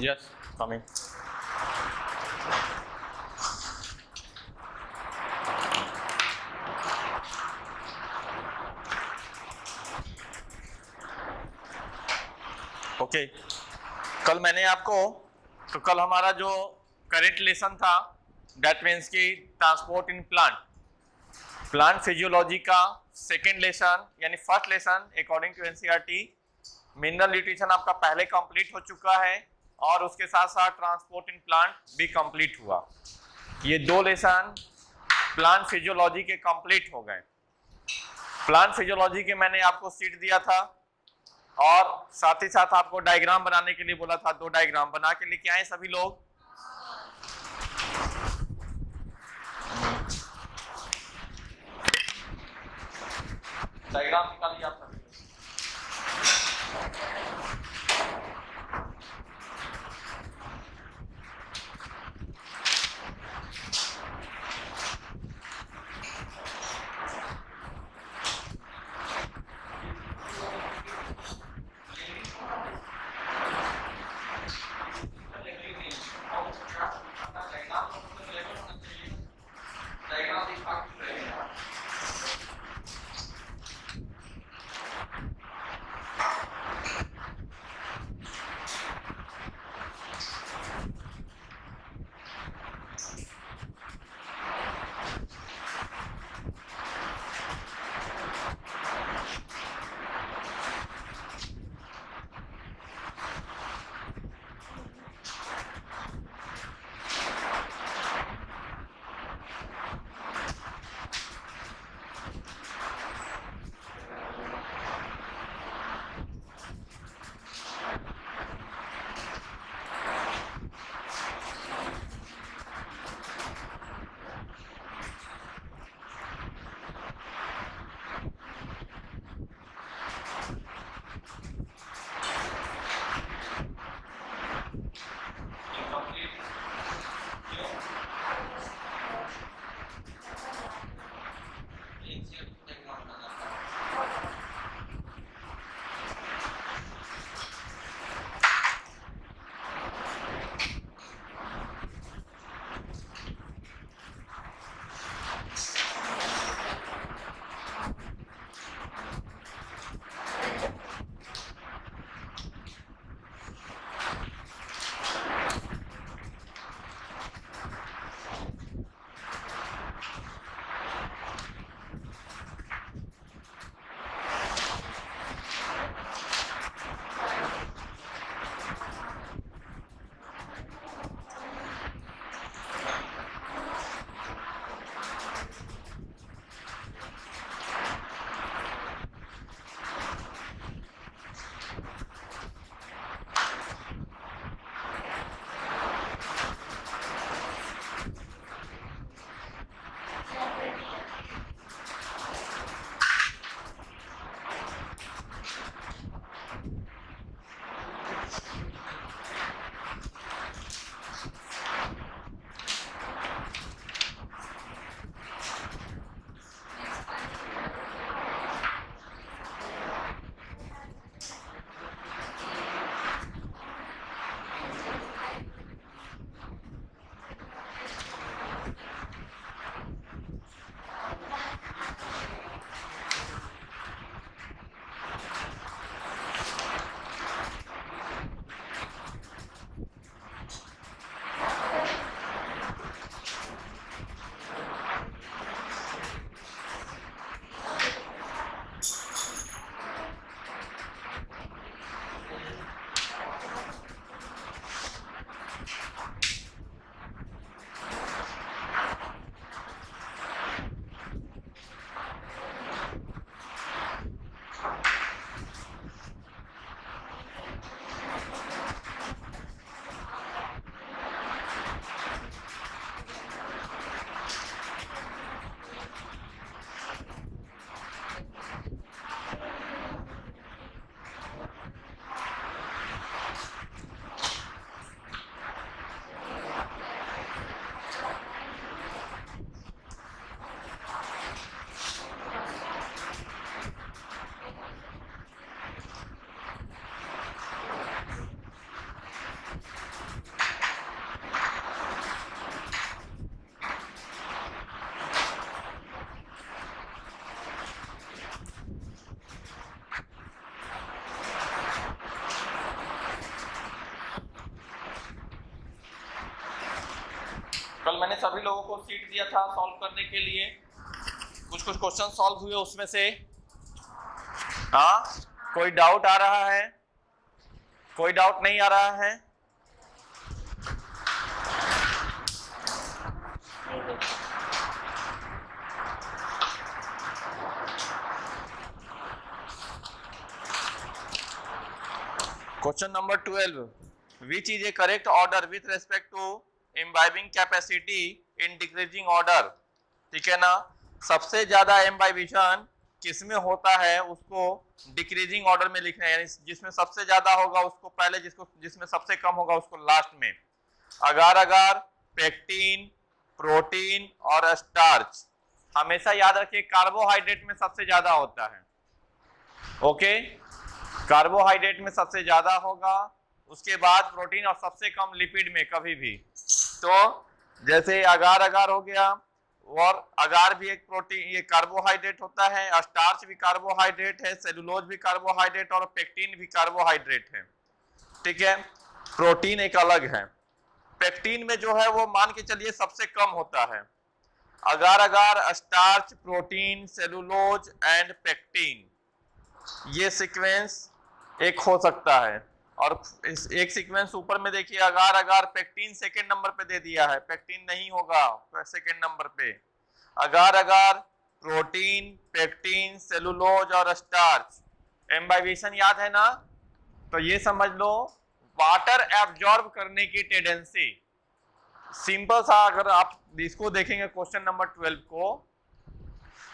Yes, coming. Okay okay. कल मैंने आपको तो कल हमारा जो करेंट लेसन था डेट मीन्स की transport in plant plant physiology का सेकेंड लेसन यानी first lesson according to NCERT mineral nutrition आपका पहले कंप्लीट हो चुका है और उसके साथ साथ ट्रांसपोर्टिंग प्लांट भी कंप्लीट हुआ ये दो लेसन प्लांट फिजियोलॉजी के कंप्लीट हो गए प्लांट फिजियोलॉजी के मैंने आपको सीट दिया था और साथ ही साथ आपको डायग्राम बनाने के लिए बोला था दो डायग्राम बना के लेके आए सभी लोग डायग्राम निकालिए आप मैंने सभी लोगों को सीट दिया था सॉल्व करने के लिए कुछ कुछ क्वेश्चन सॉल्व हुए उसमें से हाँ कोई डाउट आ रहा है कोई डाउट नहीं आ रहा है question number twelve which is a correct order with respect to imbibing capacity in decreasing order ठीक है ना सबसे ज़्यादा एम्बाइबिशन किस में होता है उसको डिक्रीजिंग ऑर्डर में लिखना है यानी जिसमें सबसे ज़्यादा होगा उसको पहले जिसको जिसमें सबसे कम होगा उसको लास्ट में अगार अगार पेक्टीन प्रोटीन और स्टार्च हमेशा याद रखिए कार्बोहाइड्रेट में सबसे ज़्यादा होता है ओके कार्बोहाइड्रेट में सबसे ज़्यादा होगा उसके बाद प्रोटीन और सबसे कम लिपिड में कभी भी तो जैसे अगार अगार हो गया और अगार भी एक प्रोटीन ये कार्बोहाइड्रेट होता है स्टार्च भी कार्बोहाइड्रेट है सेलुलोज भी कार्बोहाइड्रेट और पेक्टीन भी कार्बोहाइड्रेट है ठीक है प्रोटीन एक अलग है पेक्टीन में जो है वो मान के चलिए सबसे कम होता है agar agar starch protein cellulose and pectin ये सीक्वेंस एक हो सकता है और इस एक सीक्वेंस ऊपर में देखिए agar agar pectin second number पे दे दिया है पेक्टीन नहीं होगा सेकेंड नंबर पे agar agar protein pectin cellulose और स्टार्च एम्बाइवेशन याद है ना तो ये समझ लो वाटर एब्जॉर्ब करने की टेंडेंसी सिंपल सा अगर आप इसको देखेंगे क्वेश्चन नंबर ट्वेल्व को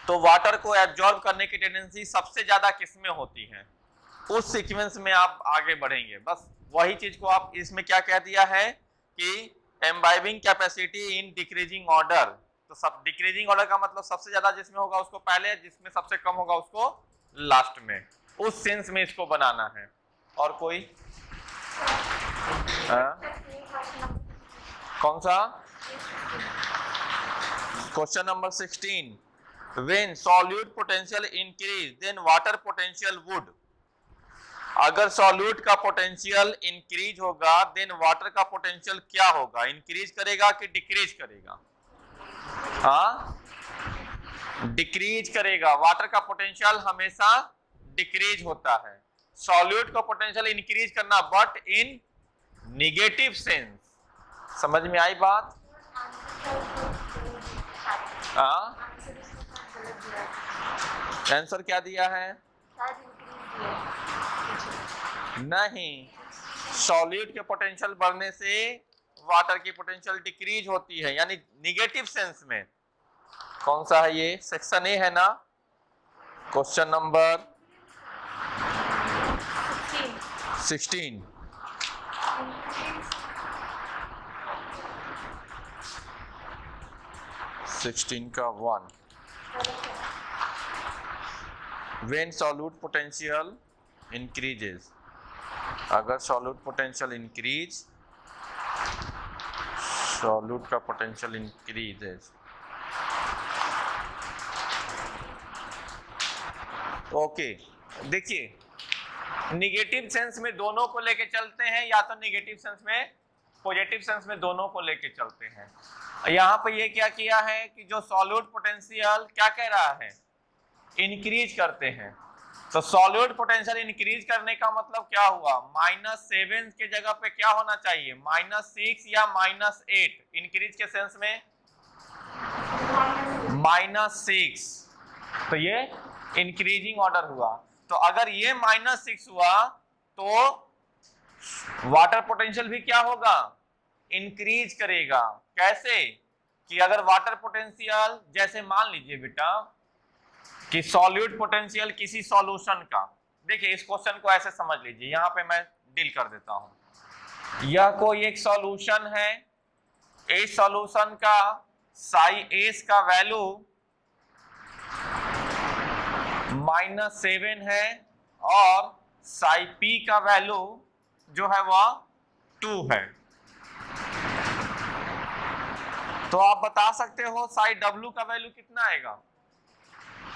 तो वाटर को एब्जॉर्ब करने की टेंडेंसी सबसे ज्यादा किसमें होती है उस सीक्वेंस में आप आगे बढ़ेंगे बस वही चीज को आप इसमें क्या कह दिया है कि imbibing capacity in decreasing order तो सब डिक्रीजिंग ऑर्डर का मतलब सबसे ज्यादा जिसमें होगा उसको पहले जिसमें सबसे कम होगा उसको लास्ट में उस सेंस में इसको बनाना है और कोई आ? हाँ? कौन सा question number sixteen when solute potential increase then water potential would अगर सॉल्यूट का पोटेंशियल इंक्रीज होगा देन वाटर का पोटेंशियल क्या होगा इंक्रीज करेगा कि डिक्रीज करेगा हाँ डिक्रीज करेगा वाटर का पोटेंशियल हमेशा डिक्रीज होता है सॉल्यूट का पोटेंशियल इंक्रीज करना बट इन निगेटिव सेंस समझ में आई बात आंसर हाँ? क्या दिया है नहीं सॉलिड के पोटेंशियल बढ़ने से वाटर की पोटेंशियल डिक्रीज होती है यानी निगेटिव सेंस में कौन सा है ये सेक्शन ए है ना क्वेश्चन नंबर सिक्सटीन सिक्सटीन का one when solute potential increases अगर सॉल्यूट पोटेंशियल इंक्रीज सॉल्यूट का पोटेंशियल इंक्रीज है ओके देखिए निगेटिव सेंस में दोनों को लेके चलते हैं या तो निगेटिव सेंस में पॉजिटिव सेंस में दोनों को लेके चलते हैं यहां पर ये क्या किया है कि जो सॉल्यूट पोटेंशियल क्या कह रहा है इंक्रीज करते हैं तो सॉल्यूट पोटेंशियल इंक्रीज करने का मतलब क्या हुआ माइनस सेवन के जगह पे क्या होना चाहिए माइनस सिक्स या माइनस एट इंक्रीज के सेंस में माइनस सिक्स तो ये इंक्रीजिंग ऑर्डर हुआ तो अगर ये माइनस सिक्स हुआ तो वाटर पोटेंशियल भी क्या होगा इंक्रीज करेगा कैसे कि अगर वाटर पोटेंशियल जैसे मान लीजिए बेटा कि सॉल्यूट पोटेंशियल किसी सॉल्यूशन का देखिए इस क्वेश्चन को ऐसे समझ लीजिए यहां पे मैं डील कर देता हूं यह कोई एक सॉल्यूशन है इस सॉल्यूशन का साई एस का वैल्यू माइनस सेवन है और साई पी का वैल्यू जो है वह टू है तो आप बता सकते हो साई डब्ल्यू का वैल्यू कितना आएगा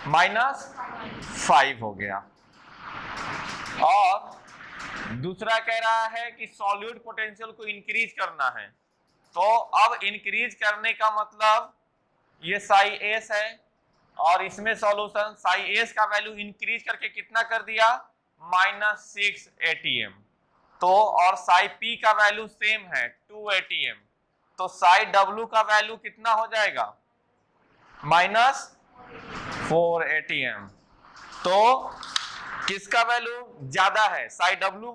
माइनस फाइव हो गया और दूसरा कह रहा है कि सॉल्यूट पोटेंशियल को इंक्रीज करना है तो अब इंक्रीज करने का मतलब ये साई एस है और इसमें सॉल्यूशन साई एस का वैल्यू इंक्रीज करके कितना कर दिया माइनस सिक्स एम तो और साई पी का वैल्यू सेम है टू एम तो साई डब्ल्यू का वैल्यू कितना हो जाएगा माइनस फोर एटीएम तो किसका वैल्यू ज्यादा है साई डब्ल्यू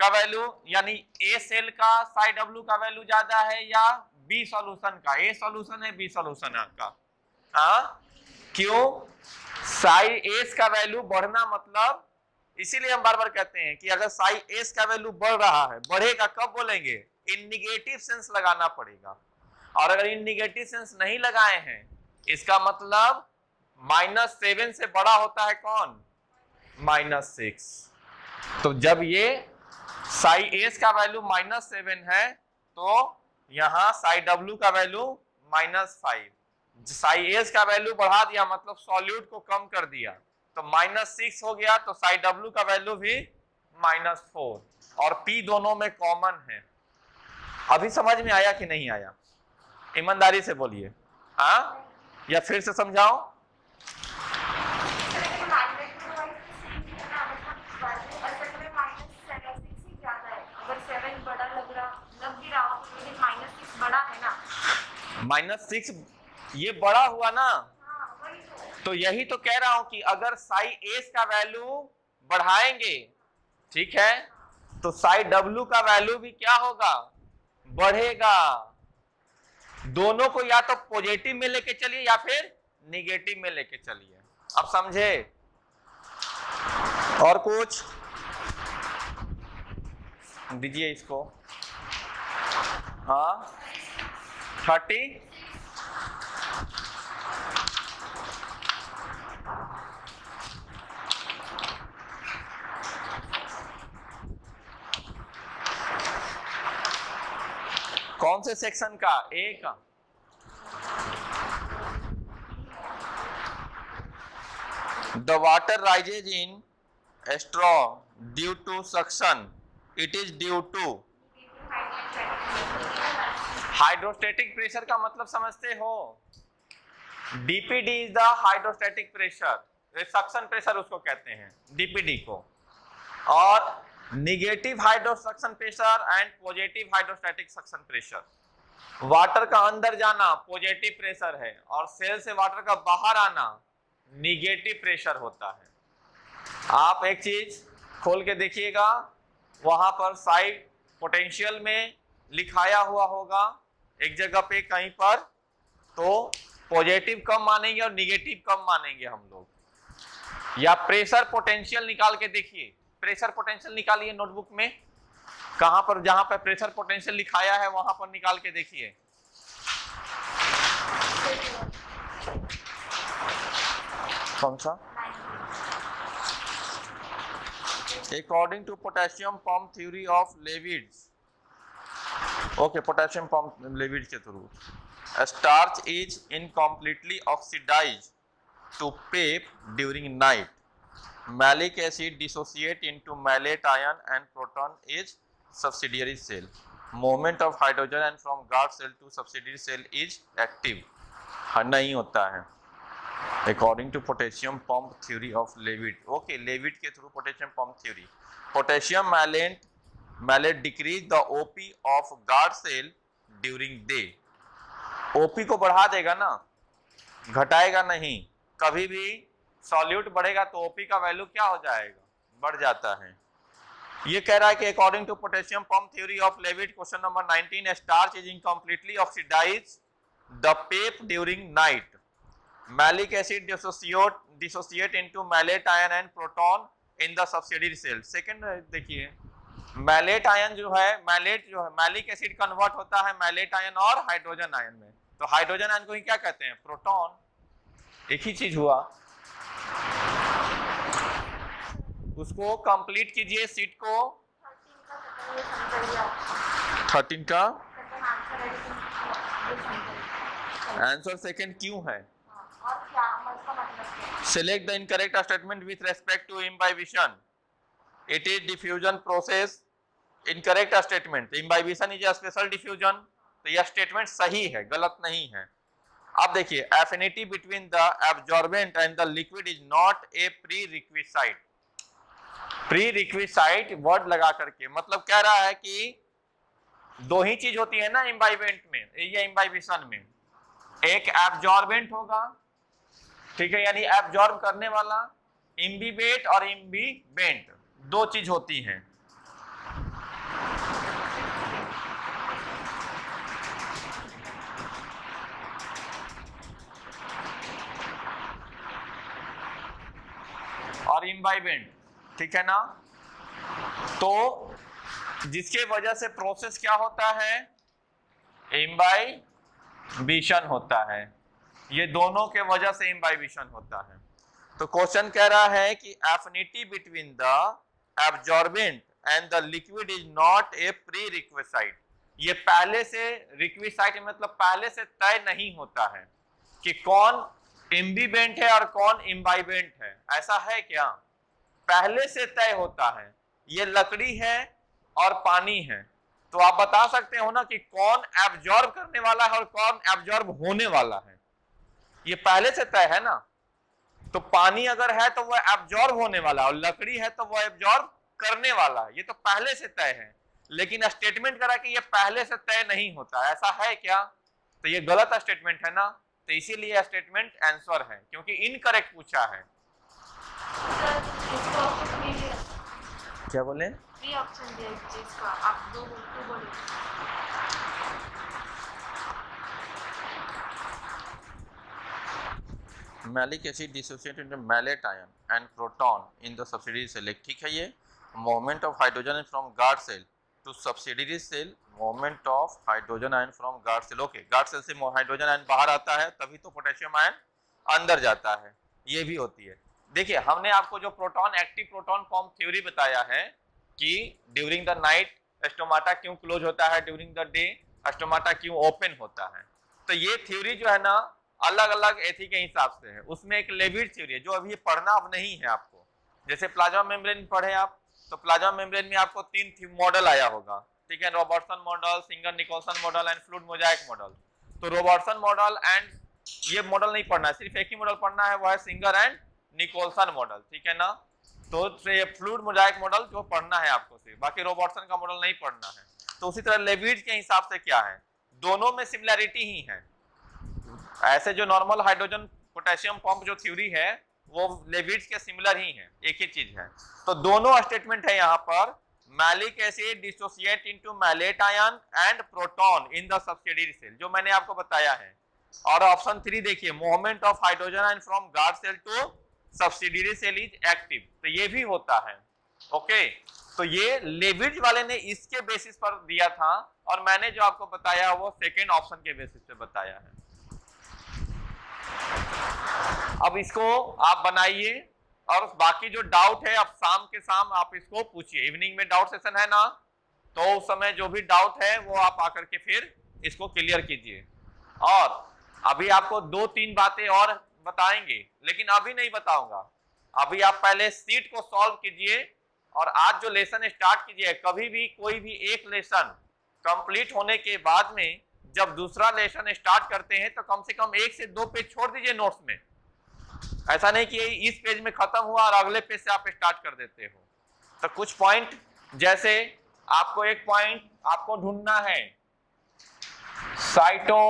का वैल्यू यानी ए सेल का साई डब्ल्यू का वैल्यू ज्यादा है या बी सॉल्यूशन का ए सॉल्यूशन है बी सॉल्यूशन आपका हाँ? क्यों साई एस का वैल्यू बढ़ना मतलब इसीलिए हम बार बार कहते हैं कि अगर साई एस का वैल्यू बढ़ रहा है बढ़ेगा कब बोलेंगे इन निगेटिव सेंस लगाना पड़ेगा और अगर इन निगेटिव सेंस नहीं लगाए हैं इसका मतलब माइनस सेवन से बड़ा होता है कौन माइनस सिक्स तो जब ये साई एस का वैल्यू माइनस सेवन है तो यहाँ साई डब्ल्यू का value minus five psi S का वैल्यू बढ़ा दिया मतलब सॉल्यूट को कम कर दिया तो माइनस सिक्स हो गया तो साई डब्ल्यू का वैल्यू भी माइनस फोर और पी दोनों में कॉमन है अभी समझ में आया कि नहीं आया ईमानदारी से बोलिए हाँ या फिर से समझाओ माइनस सिक्स ये बड़ा हुआ ना तो यही तो कह रहा हूं कि अगर साई एस का वैल्यू बढ़ाएंगे ठीक है तो साई डब्ल्यू का वैल्यू भी क्या होगा बढ़ेगा दोनों को या तो पॉजिटिव में लेके चलिए या फिर निगेटिव में लेके चलिए अब समझे और कुछ दीजिए इसको हाँ थर्टी कौन से सेक्शन का ए का the water rises in a straw due to suction it is due to hydrostatic pressure का मतलब समझते हो DPD is the hydrostatic pressure suction pressure उसको कहते हैं डीपीडी को और negative hydrostatic pressure and positive hydrostatic suction pressure water का अंदर जाना पॉजिटिव प्रेशर है और सेल से वाटर का बाहर आना निगेटिव प्रेशर होता है आप एक चीज खोल के देखिएगा वहां पर साइड पोटेंशियल में लिखाया हुआ होगा एक जगह पे कहीं पर तो पॉजिटिव कम मानेंगे और निगेटिव कम मानेंगे हम लोग या प्रेशर पोटेंशियल निकाल के देखिए प्रेशर पोटेंशियल निकालिए नोटबुक में कहां पर जहां पर प्रेशर पोटेंशियल लिखाया है वहां पर निकाल के देखिए कौन सा according to potassium pump theory of Levitt okay potassium pump Levitt के through starch is incompletely oxidise to PEP during night malic acid dissociate into malate ion and proton is subsidiary cell moment of hydrogen and from guard cell to subsidiary cell is active नहीं होता है according to potassium pump theory of Levitt okay Levitt के through potassium pump theory potassium malate malate decrease the OP of guard cell during day OP को बढ़ा देगा ना घटाएगा नहीं कभी भी सॉल्यूट बढ़ेगा तो ओपी का वैल्यू क्या हो जाएगा बढ़ जाता है ये कह रहा है कि according to potassium pump theory of Levitt question number 19 starch is incompletely oxidise the PEP during night malic acid dissociate dissociate into malate ion and proton in the subsidy cell second देखिए malate ion जो है mallet जो है malic acid convert होता है malate ion और hydrogen ion में तो हाइड्रोजन आयन को ही क्या कहते हैं प्रोटॉन एक ही चीज हुआ उसको कंप्लीट कीजिए सीट को थर्टीन का आंसर सेकंड क्यों है select the incorrect statement with respect to imbibition it is diffusion process incorrect statement imbibition is a special diffusion तो यह स्टेटमेंट सही है गलत नहीं है अब देखिए affinity between the absorbent and the liquid is not a prerequisite prerequisite word लगा करके मतलब कह रहा है कि दो ही चीज होती है ना इम्बाइबेंट में या इम्बाइबिशन में एक एब्जॉर्बेंट होगा ठीक है यानी एब्जॉर्ब करने वाला इम्बीबेट और इम्बीबेंट दो चीज होती है और इम्बाइबेंट ठीक है ना तो जिसके वजह से प्रोसेस क्या होता है इम्बाइबिशन होता है ये दोनों के वजह से इम्बाइबिशन होता है तो क्वेश्चन कह रहा है कि affinity between the absorbent and the liquid is not a prerequisite ये पहले से रिक्वेसाइट मतलब पहले से तय नहीं होता है कि कौन इम्बीबेंट है और कौन इम्बाइबेंट है ऐसा है क्या पहले से तय होता है ये लकड़ी है और पानी है तो आप बता सकते हो ना कि कौन एब्जॉर्ब करने वाला है और कौन एब्जॉर्ब होने वाला है ये पहले से तय है ना तो पानी अगर है तो वह एब्जॉर्ब होने वाला है और लकड़ी है तो वह एब्जॉर्ब करने वाला ये तो पहले से तय है लेकिन स्टेटमेंट करा कि यह पहले से तय नहीं होता ऐसा है क्या तो ये गलत स्टेटमेंट है ना तो इसीलिए स्टेटमेंट आंसर है क्योंकि इनकरेक्ट पूछा है क्या बोले malic acid dissociate into malate ion and proton in the subsidy cell ठीक है ये moment of hydrogen from guard cell to subsidiary cell movement of hydrogen ion from guard cell okay guard cell से hydrogen ion bahar aata hai tabhi to potassium ion andar jata hai ye bhi hoti hai dekhiye humne aapko jo proton active proton form theory bataya hai ki during the night stomata kyun close hota hai during the day stomata kyun open होता है तो ये theory जो है ना अलग अलग एथी के हिसाब से है उसमें एक लेबिड थ्योरी है जो अभी पढ़ना अब नहीं है आपको जैसे प्लाज्मा मेम्ब्रेन पढ़े आप तो प्लाज्मा मेम्ब्रेन में आपको तीन मॉडल आया होगा ठीक है Robertson model Singer Nicolson model and fluid mosaic model तो रॉबर्टसन मॉडल एंड ये मॉडल नहीं पढ़ना है सिर्फ एक ही मॉडल पढ़ना है वो है सिंगर एंड निकोलसन मॉडल ठीक है ना तो फ्लूड मोजाइक मॉडल जो पढ़ना है आपको सिर्फ बाकी रॉबर्टसन का मॉडल नहीं पढ़ना है तो उसी तरह लेविड के हिसाब से क्या है दोनों में सिमिलैरिटी ही है ऐसे जो नॉर्मल हाइड्रोजन पोटेशियम पंप जो थ्योरी है वो लेविट्स के सिमिलर ही है एक ही चीज है तो दोनों स्टेटमेंट है यहाँ पर malic acid dissociate into malate ion and proton in the subsidiary cell जो मैंने आपको बताया है और ऑप्शन थ्री देखिए movement of hydrogen ion from guard cell to subsidiary cell is active तो ये भी होता है ओके तो ये लेविट वाले ने इसके बेसिस पर दिया था और मैंने जो आपको बताया वो सेकेंड ऑप्शन के बेसिस पे बताया है अब इसको आप बनाइए और बाकी जो डाउट है अब शाम के शाम आप इसको पूछिए इवनिंग में डाउट सेशन है ना तो उस समय जो भी डाउट है वो आप आकर के फिर इसको क्लियर कीजिए और अभी आपको दो तीन बातें और बताएंगे लेकिन अभी नहीं बताऊंगा अभी आप पहले सीट को सॉल्व कीजिए और आज जो लेसन स्टार्ट कीजिए कभी भी कोई भी एक लेसन कंप्लीट होने के बाद में जब दूसरा लेसन स्टार्ट करते हैं तो कम से कम एक से दो पेज छोड़ दीजिए नोट्स में ऐसा नहीं कि इस पेज में ख़त्म हुआ और अगले पेज से आप स्टार्ट कर देते हो तो कुछ पॉइंट जैसे आपको एक पॉइंट आपको ढूंढना है साइटो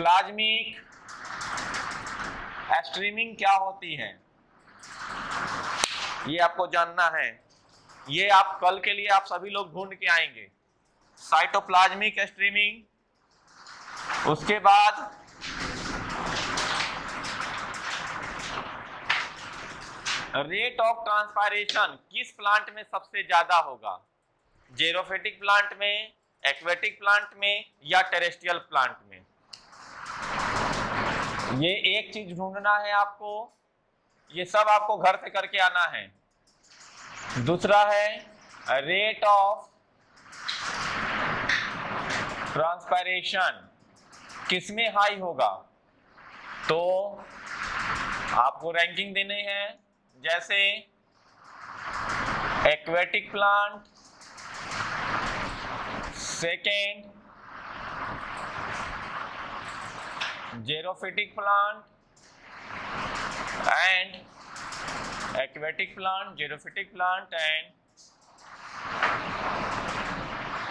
प्लाज्मिक स्ट्रीमिंग क्या होती है ये आपको जानना है ये आप कल के लिए आप सभी लोग ढूंढ के आएंगे साइटोप्लाज्मिक स्ट्रीमिंग उसके बाद रेट ऑफ ट्रांसपायरेशन किस प्लांट में सबसे ज्यादा होगा जेरोफेटिक प्लांट में एक्वेटिक प्लांट में या टेरेस्ट्रियल प्लांट में ये एक चीज ढूंढना है आपको ये सब आपको घर से करके आना है दूसरा है रेट ऑफ ट्रांसपायरेशन किसमें हाई होगा तो आपको रैंकिंग देने हैं जैसे aquatic plant second xerophytic plant and aquatic plant xerophytic plant and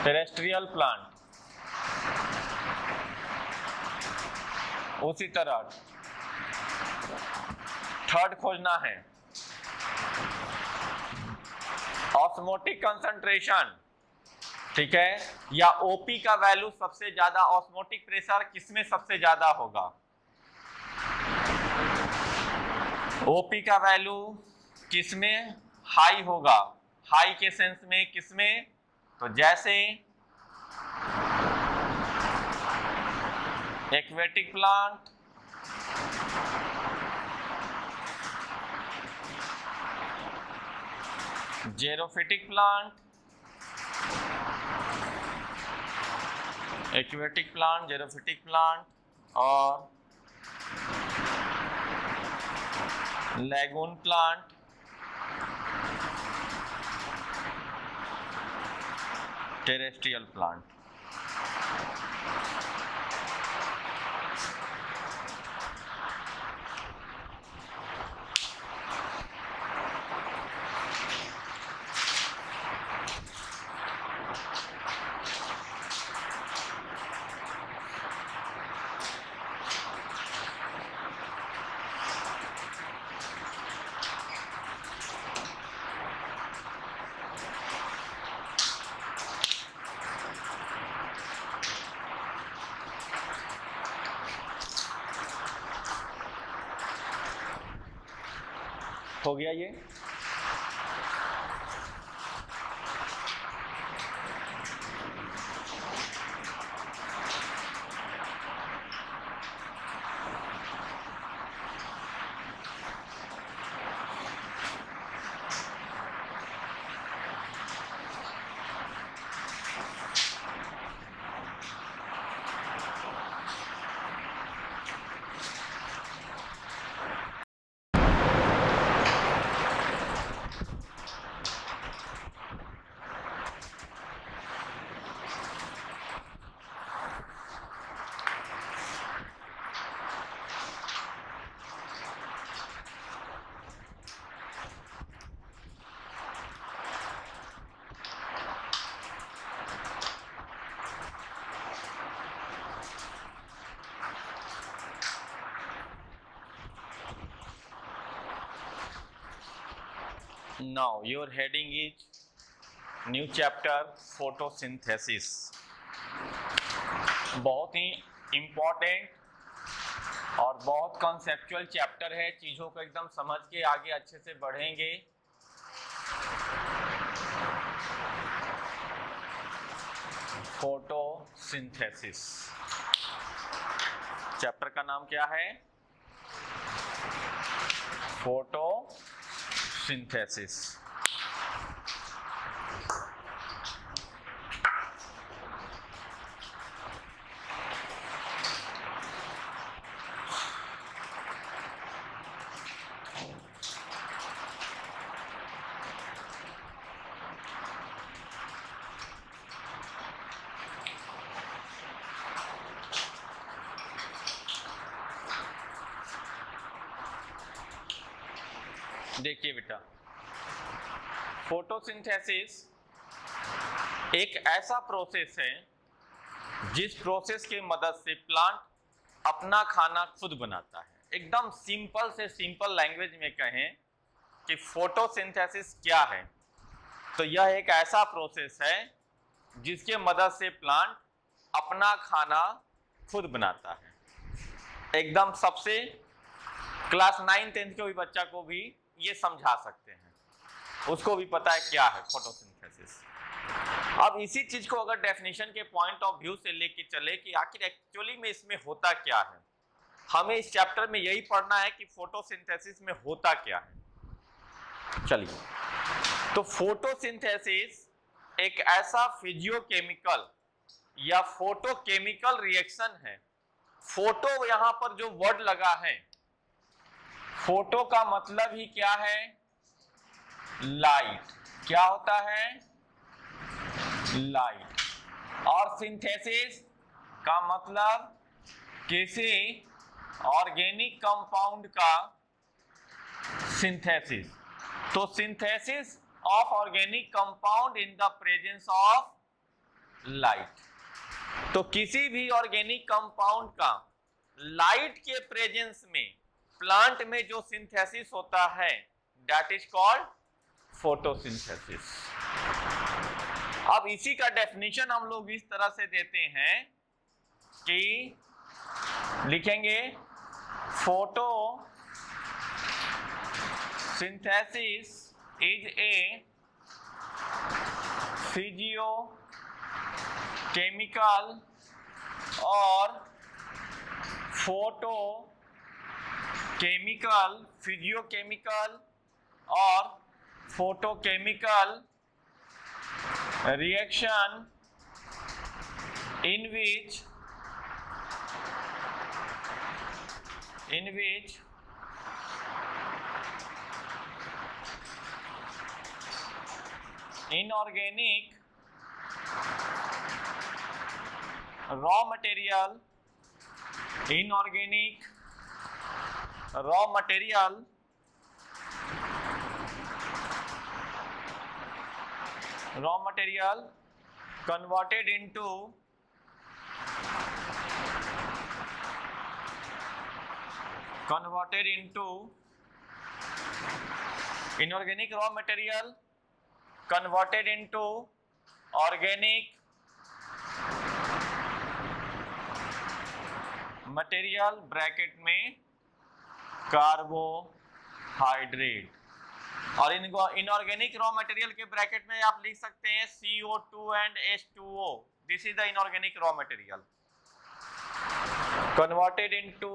terrestrial plant उसी तरह थर्ड खोजना है ऑस्मोटिक कंसंट्रेशन ठीक है या ओपी का वैल्यू सबसे ज्यादा ऑस्मोटिक प्रेशर किसमें सबसे ज्यादा होगा ओपी का वैल्यू किसमें हाई होगा हाई के सेंस में किसमें तो जैसे aquatic plant xerophytic plant aquatic plant xerophytic plant और लेगून प्लांट टेरेस्ट्रियल प्लांट हो गया ये now your heading is new chapter photosynthesis बहुत ही इम्पोर्टेंट और बहुत कॉन्सेप्चुअल चैप्टर है चीज़ों को एकदम समझ के आगे अच्छे से बढ़ेंगे फोटोसिंथेसिस चैप्टर का नाम क्या है फोटो synthesis फोटोसिंथेसिस एक ऐसा प्रोसेस है जिस प्रोसेस के मदद से प्लांट अपना खाना खुद बनाता है एकदम सिंपल से सिंपल लैंग्वेज में कहें कि फोटोसिंथेसिस क्या है तो यह एक ऐसा प्रोसेस है जिसके मदद से प्लांट अपना खाना खुद बनाता है एकदम सबसे क्लास नाइन टेंथ के भी बच्चा को भी ये समझा सकते हैं उसको भी पता है क्या है फोटोसिंथेसिस अब इसी चीज को अगर डेफिनेशन के पॉइंट ऑफ व्यू से लेके चले कि आखिर एक्चुअली में इसमें होता क्या है हमें इस चैप्टर में यही पढ़ना है कि फोटोसिंथेसिस में होता क्या है चलिए तो फोटोसिंथेसिस एक ऐसा फिजियोकेमिकल या फोटोकेमिकल रिएक्शन है फोटो यहां पर जो वर्ड लगा है फोटो का मतलब ही क्या है लाइट क्या होता है लाइट और सिंथेसिस का मतलब किसी ऑर्गेनिक कंपाउंड का सिंथेसिस तो synthesis of organic compound in the presence of light तो किसी भी ऑर्गेनिक कंपाउंड का लाइट के प्रेजेंस में प्लांट में जो सिंथेसिस होता है डेट इज कॉल्ड फोटोसिंथेसिस अब इसी का डेफिनेशन हम लोग इस तरह से देते हैं कि लिखेंगे photosynthesis is a physio chemical और फोटो केमिकल फिजियो केमिकल और photochemical reaction in which in which inorganic raw material inorganic raw material raw material converted into converted into inorganic raw material converted into organic material bracket में carbohydrate और इनको inorganic raw material के bracket में आप लिख सकते हैं two and two O this is the inorganic raw material converted into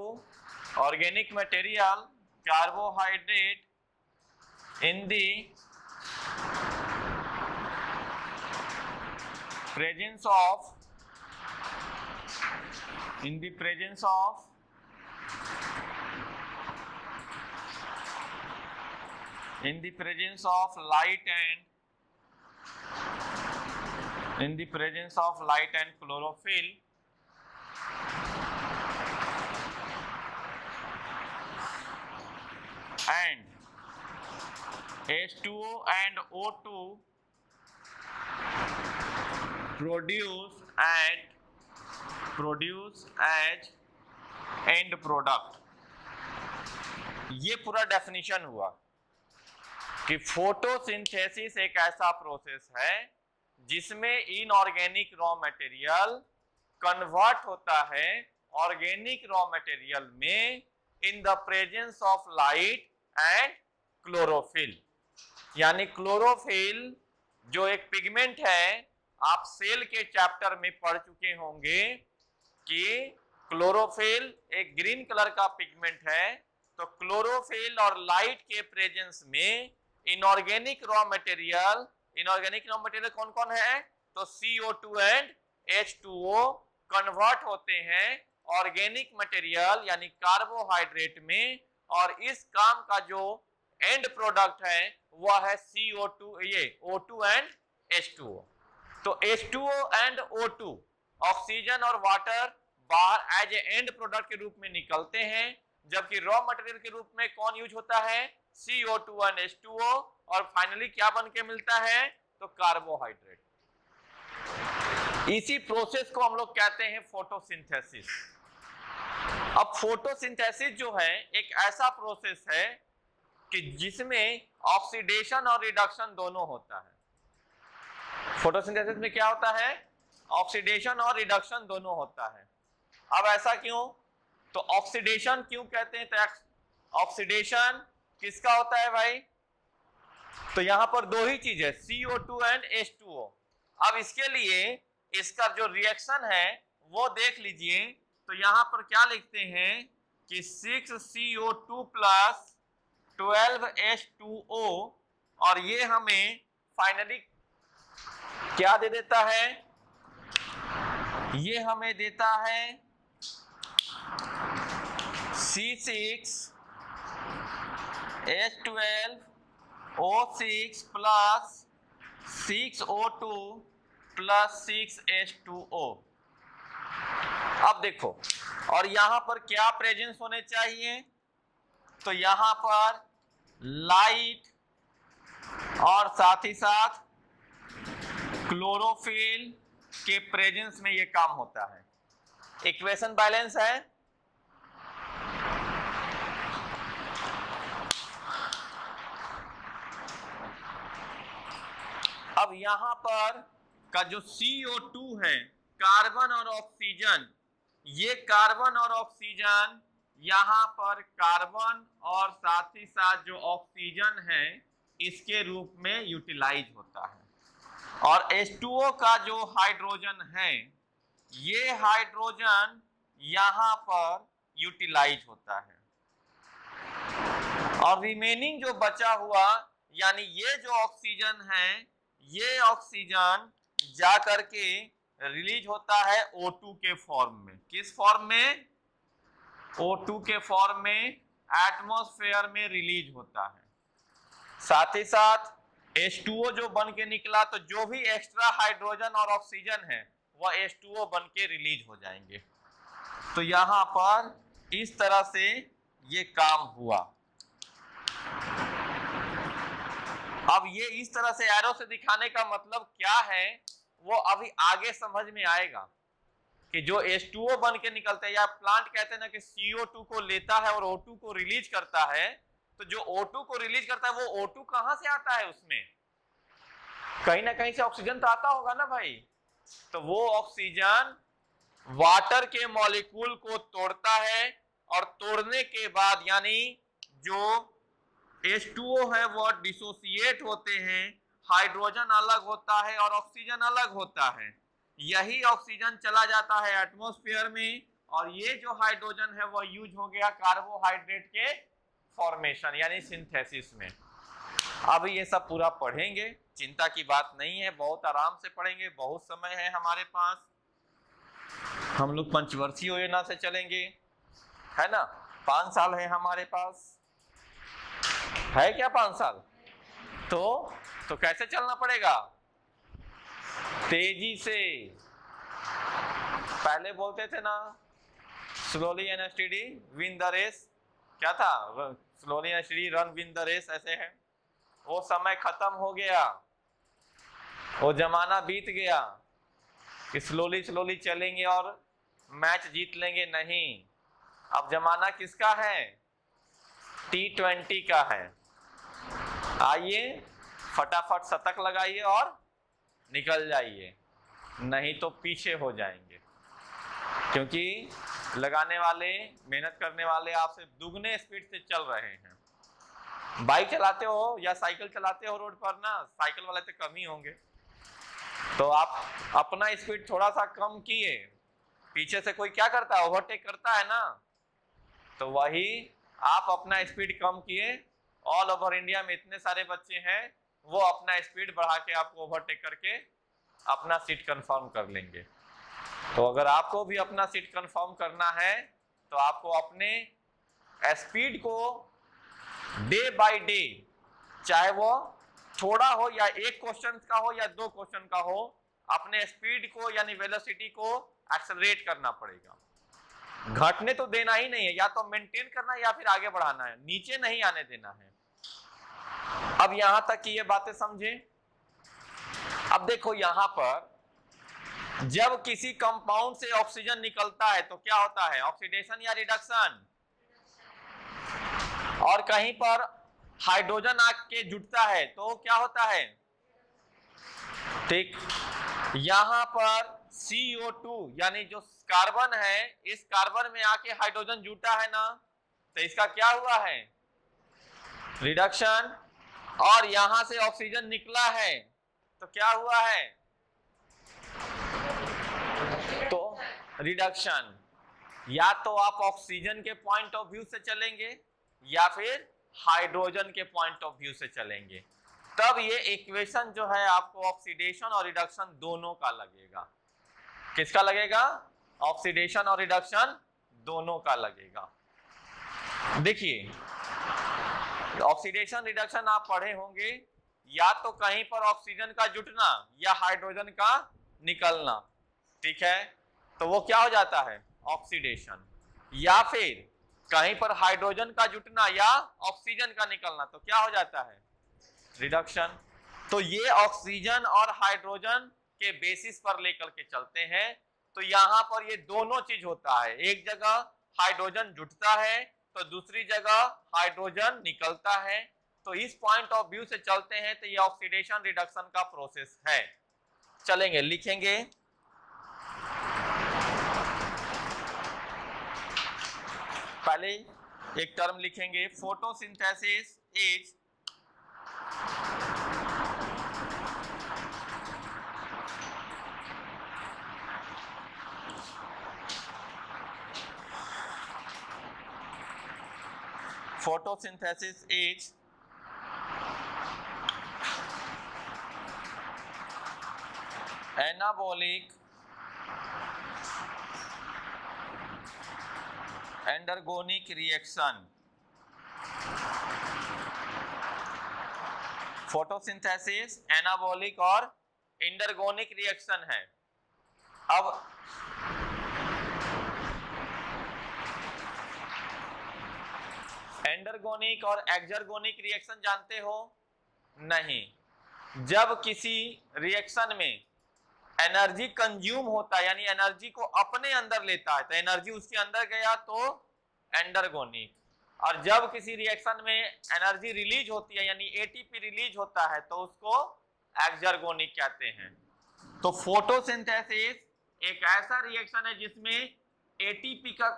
organic material carbohydrate in the presence of in the presence of in the presence of light and in the presence of light and chlorophyll and H2O and O2 produce and produce as end product ये पूरा definition हुआ कि photosynthesis एक ऐसा process है जिसमें inorganic raw material convert होता है ऑर्गेनिक रॉ मटेरियल में in the presence of light and chlorophyll यानी क्लोरोफिल जो एक पिगमेंट है आप सेल के चैप्टर में पढ़ चुके होंगे कि क्लोरोफिल एक ग्रीन कलर का पिगमेंट है तो क्लोरोफिल और लाइट के प्रेजेंस में inorganic raw material inorganic raw material कौन कौन है तो CO2 एंड H2O कन्वर्ट होते हैं ऑर्गेनिक मटेरियल यानी कार्बोहाइड्रेट में और इस काम का जो एंड प्रोडक्ट है वह है CO2 ये O2 एंड H2O तो H2O एंड O2 ऑक्सीजन और वाटर बाहर एज ए एंड प्रोडक्ट के रूप में निकलते हैं जबकि रॉ मटेरियल के रूप में कौन यूज होता है CO2 ओ H2O और फाइनली क्या बन के मिलता है तो कार्बोहाइड्रेट इसी प्रोसेस को हम लोग कहते हैं फोटोसिंथेसिस अब फोटोसिंथेसिस जो है एक ऐसा प्रोसेस है कि जिसमें ऑक्सीडेशन और रिडक्शन दोनों होता है फोटोसिंथेसिस में क्या होता है ऑक्सीडेशन और रिडक्शन दोनों होता है अब ऐसा क्यों तो ऑक्सीडेशन क्यों कहते हैं ऑक्सीडेशन तो किसका होता है भाई तो यहां पर दो ही चीज है CO two and S two O अब इसके लिए इसका जो रिएक्शन है वो देख लीजिए तो यहां पर क्या लिखते हैं कि six CO two plus twelve S two O और ये हमें फाइनली क्या दे देता है ये हमें देता है C six H twelve O six plus six O two plus six H two O अब देखो और यहां पर क्या प्रेजेंस होने चाहिए तो यहां पर लाइट और साथ ही साथ क्लोरोफिल के प्रेजेंस में ये काम होता है इक्वेशन बैलेंस है अब यहां पर का जो CO2 है कार्बन और ऑक्सीजन ये कार्बन और ऑक्सीजन यहां पर कार्बन और साथ ही साथ जो ऑक्सीजन है इसके रूप में यूटिलाइज होता है और H2O का जो हाइड्रोजन है ये हाइड्रोजन यहां पर यूटिलाइज होता है और रिमेनिंग जो बचा हुआ यानी ये जो ऑक्सीजन है ये ऑक्सीजन जा करके रिलीज होता है O2 के फॉर्म में किस फॉर्म में O2 के फॉर्म में एटमॉस्फेयर में रिलीज होता है साथ ही साथ H2O जो बन के निकला तो जो भी एक्स्ट्रा हाइड्रोजन और ऑक्सीजन है वह H2O बन के रिलीज हो जाएंगे तो यहां पर इस तरह से ये काम हुआ अब ये इस तरह से एरो से दिखाने का मतलब क्या है वो अभी आगे समझ में आएगा कि जो H2O बन के निकलता है या प्लांट कहते हैं ना कि CO2 को लेता है और O2 को रिलीज करता है तो जो O2 को रिलीज करता है वो O2 कहां से आता है उसमें कहीं ना कहीं से ऑक्सीजन तो आता होगा ना भाई तो वो ऑक्सीजन वाटर के मॉलिक्यूल को तोड़ता है और तोड़ने के बाद यानी जो H2O है वो डिसोसिएट होते हैं हाइड्रोजन अलग होता है और ऑक्सीजन अलग होता है यही ऑक्सीजन चला जाता है एटमोस्फियर में और ये जो हाइड्रोजन है वह यूज हो गया कार्बोहाइड्रेट के फॉर्मेशन यानी सिंथेसिस में अब ये सब पूरा पढ़ेंगे चिंता की बात नहीं है बहुत आराम से पढ़ेंगे बहुत समय है हमारे पास हम लोग पंचवर्षीय योजना से चलेंगे है ना पांच साल है हमारे पास है क्या पांच साल तो तो कैसे चलना पड़ेगा तेजी से पहले बोलते थे ना slowly and steady win the race क्या था slowly and steady run win the race ऐसे है वो समय खत्म हो गया वो जमाना बीत गया कि स्लोली स्लोली चलेंगे और मैच जीत लेंगे नहीं अब जमाना किसका है टी ट्वेंटी का है आइए फटाफट शतक लगाइए और निकल जाइए नहीं तो पीछे हो जाएंगे क्योंकि लगाने वाले मेहनत करने वाले आपसे दुगने स्पीड से चल रहे हैं बाइक चलाते हो या साइकिल चलाते हो रोड पर ना साइकिल वाले तो कम ही होंगे तो आप अपना स्पीड थोड़ा सा कम किए पीछे से कोई क्या करता है ओवरटेक करता है ना तो वही आप अपना स्पीड कम किए ऑल ओवर इंडिया में इतने सारे बच्चे हैं वो अपना स्पीड बढ़ा के आपको ओवरटेक करके अपना सीट कंफर्म कर लेंगे तो अगर आपको भी अपना सीट कंफर्म करना है तो आपको अपने स्पीड को डे बाय डे चाहे वो थोड़ा हो या एक क्वेश्चन का हो या दो क्वेश्चन का हो अपने स्पीड को यानी वेलोसिटी को एक्सलरेट करना पड़ेगा घटने तो देना ही नहीं है या तो मेंटेन करना है या फिर आगे बढ़ाना है नीचे नहीं आने देना है अब यहां तक की ये बातें समझे अब देखो यहां पर जब किसी कंपाउंड से ऑक्सीजन निकलता है तो क्या होता है ऑक्सीडेशन या रिडक्शन और कहीं पर हाइड्रोजन आके जुटता है तो क्या होता है ठीक यहां पर CO2 यानी जो कार्बन है इस कार्बन में आके हाइड्रोजन जुटा है ना तो इसका क्या हुआ है रिडक्शन और यहां से ऑक्सीजन निकला है तो क्या हुआ है तो रिडक्शन या तो आप ऑक्सीजन के पॉइंट ऑफ व्यू से चलेंगे या फिर हाइड्रोजन के पॉइंट ऑफ व्यू से चलेंगे तब ये इक्वेशन जो है आपको ऑक्सीडेशन और रिडक्शन दोनों का लगेगा किसका लगेगा ऑक्सीडेशन और रिडक्शन दोनों का लगेगा देखिए ऑक्सीडेशन रिडक्शन आप पढ़े होंगे या तो कहीं पर ऑक्सीजन का जुटना या हाइड्रोजन का निकलना ठीक है तो वो क्या हो जाता है ऑक्सीडेशन या फिर कहीं पर हाइड्रोजन का जुटना या ऑक्सीजन का निकलना तो क्या हो जाता है रिडक्शन तो ये ऑक्सीजन और हाइड्रोजन के बेसिस पर लेकर के चलते हैं तो यहाँ पर ये दोनों चीज होता है एक जगह हाइड्रोजन जुटता है तो दूसरी जगह हाइड्रोजन निकलता है तो इस पॉइंट ऑफ व्यू से चलते हैं तो ये ऑक्सीडेशन रिडक्शन का प्रोसेस है चलेंगे लिखेंगे पहले एक टर्म लिखेंगे photosynthesis is photosynthesis is anabolic endergonic reaction photosynthesis anabolic और इंडरगोनिक रिएक्शन है अब एंडरगोनिक और एक्जरगोनिक रिएक्शन जानते हो नहीं जब किसी रिएक्शन में एनर्जी कंज्यूम होता है यानी एनर्जी को अपने अंदर लेता है तो एनर्जी उसके अंदर गया तो एंडरगोनिक और जब किसी रिएक्शन में एनर्जी रिलीज होती है यानी एटीपी रिलीज होता है तो उसको एक्जरगोनिक कहते हैं तो फोटोसिंथेसिस एक ऐसा रिएक्शन है जिसमें एटीपी का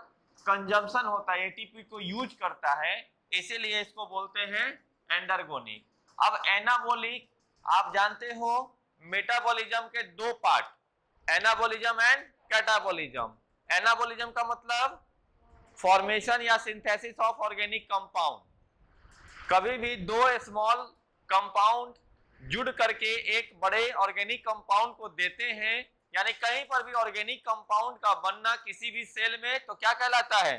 कंजम्पन होता है एटीपी को यूज करता है इसीलिए इसको बोलते हैं एंडरगोनिक अब एनाबोलिक आप जानते हो मेटाबॉलिज्म के दो part anabolism and catabolism anabolism का मतलब फॉर्मेशन या सिंथेसिस ऑफ ऑर्गेनिक कंपाउंड कभी भी दो स्मॉल कंपाउंड जुड़ करके एक बड़े ऑर्गेनिक कंपाउंड को देते हैं यानी कहीं पर भी ऑर्गेनिक कंपाउंड का बनना किसी भी सेल में तो क्या कहलाता है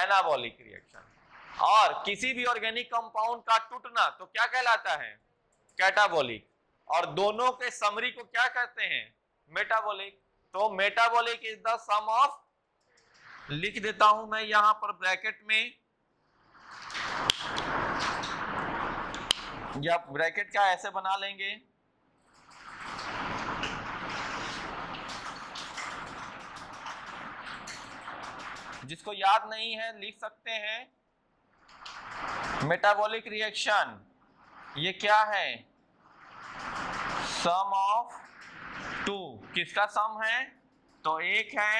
एनाबॉलिक रिएक्शन और किसी भी ऑर्गेनिक कंपाउंड का टूटना तो क्या कहलाता है कैटाबॉलिक और दोनों के समरी को क्या कहते हैं मेटाबॉलिक तो metabolic is the sum of लिख देता हूं मैं यहां पर ब्रैकेट में या ब्रैकेट का ऐसे बना लेंगे जिसको याद नहीं है लिख सकते हैं मेटाबॉलिक रिएक्शन ये क्या है सम ऑफ टू किसका सम है तो एक है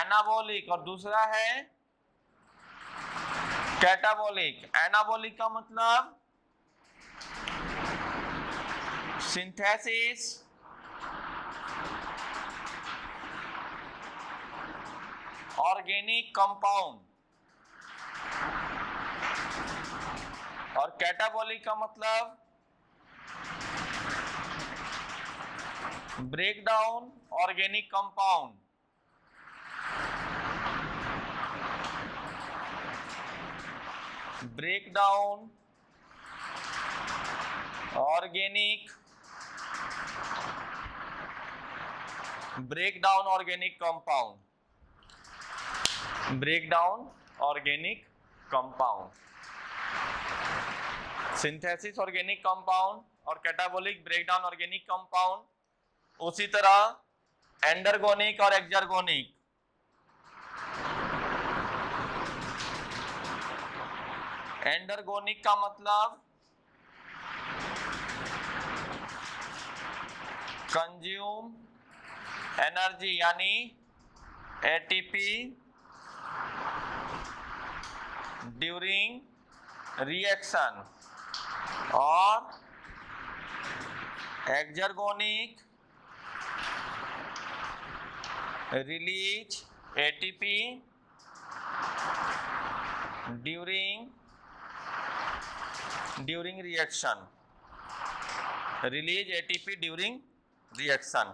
एनाबोलिक और दूसरा है कैटाबोलिक एनाबोलिक का मतलब सिंथेसिस ऑर्गेनिक कंपाउंड और कैटाबॉलिक का मतलब break down organic compound break down organic break down organic compound break down organic compound synthesis organic compound और कैटाबोलिक ब्रेकडाउन ऑर्गेनिक कंपाउंड उसी तरह एंडरगोनिक और एक्जरगोनिक एंडरगोनिक का मतलब कंज्यूम एनर्जी यानी ATP during reaction or exergonic release ATP during during reaction release ATP during reaction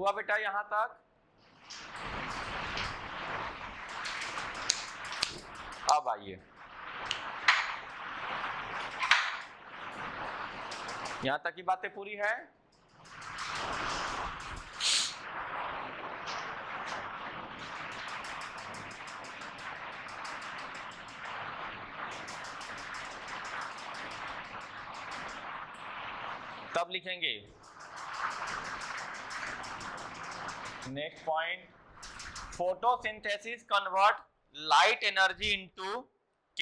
हुआ बेटा यहां तक अब आइए यहां तक की बातें पूरी है तब लिखेंगे next point photosynthesis convert light energy into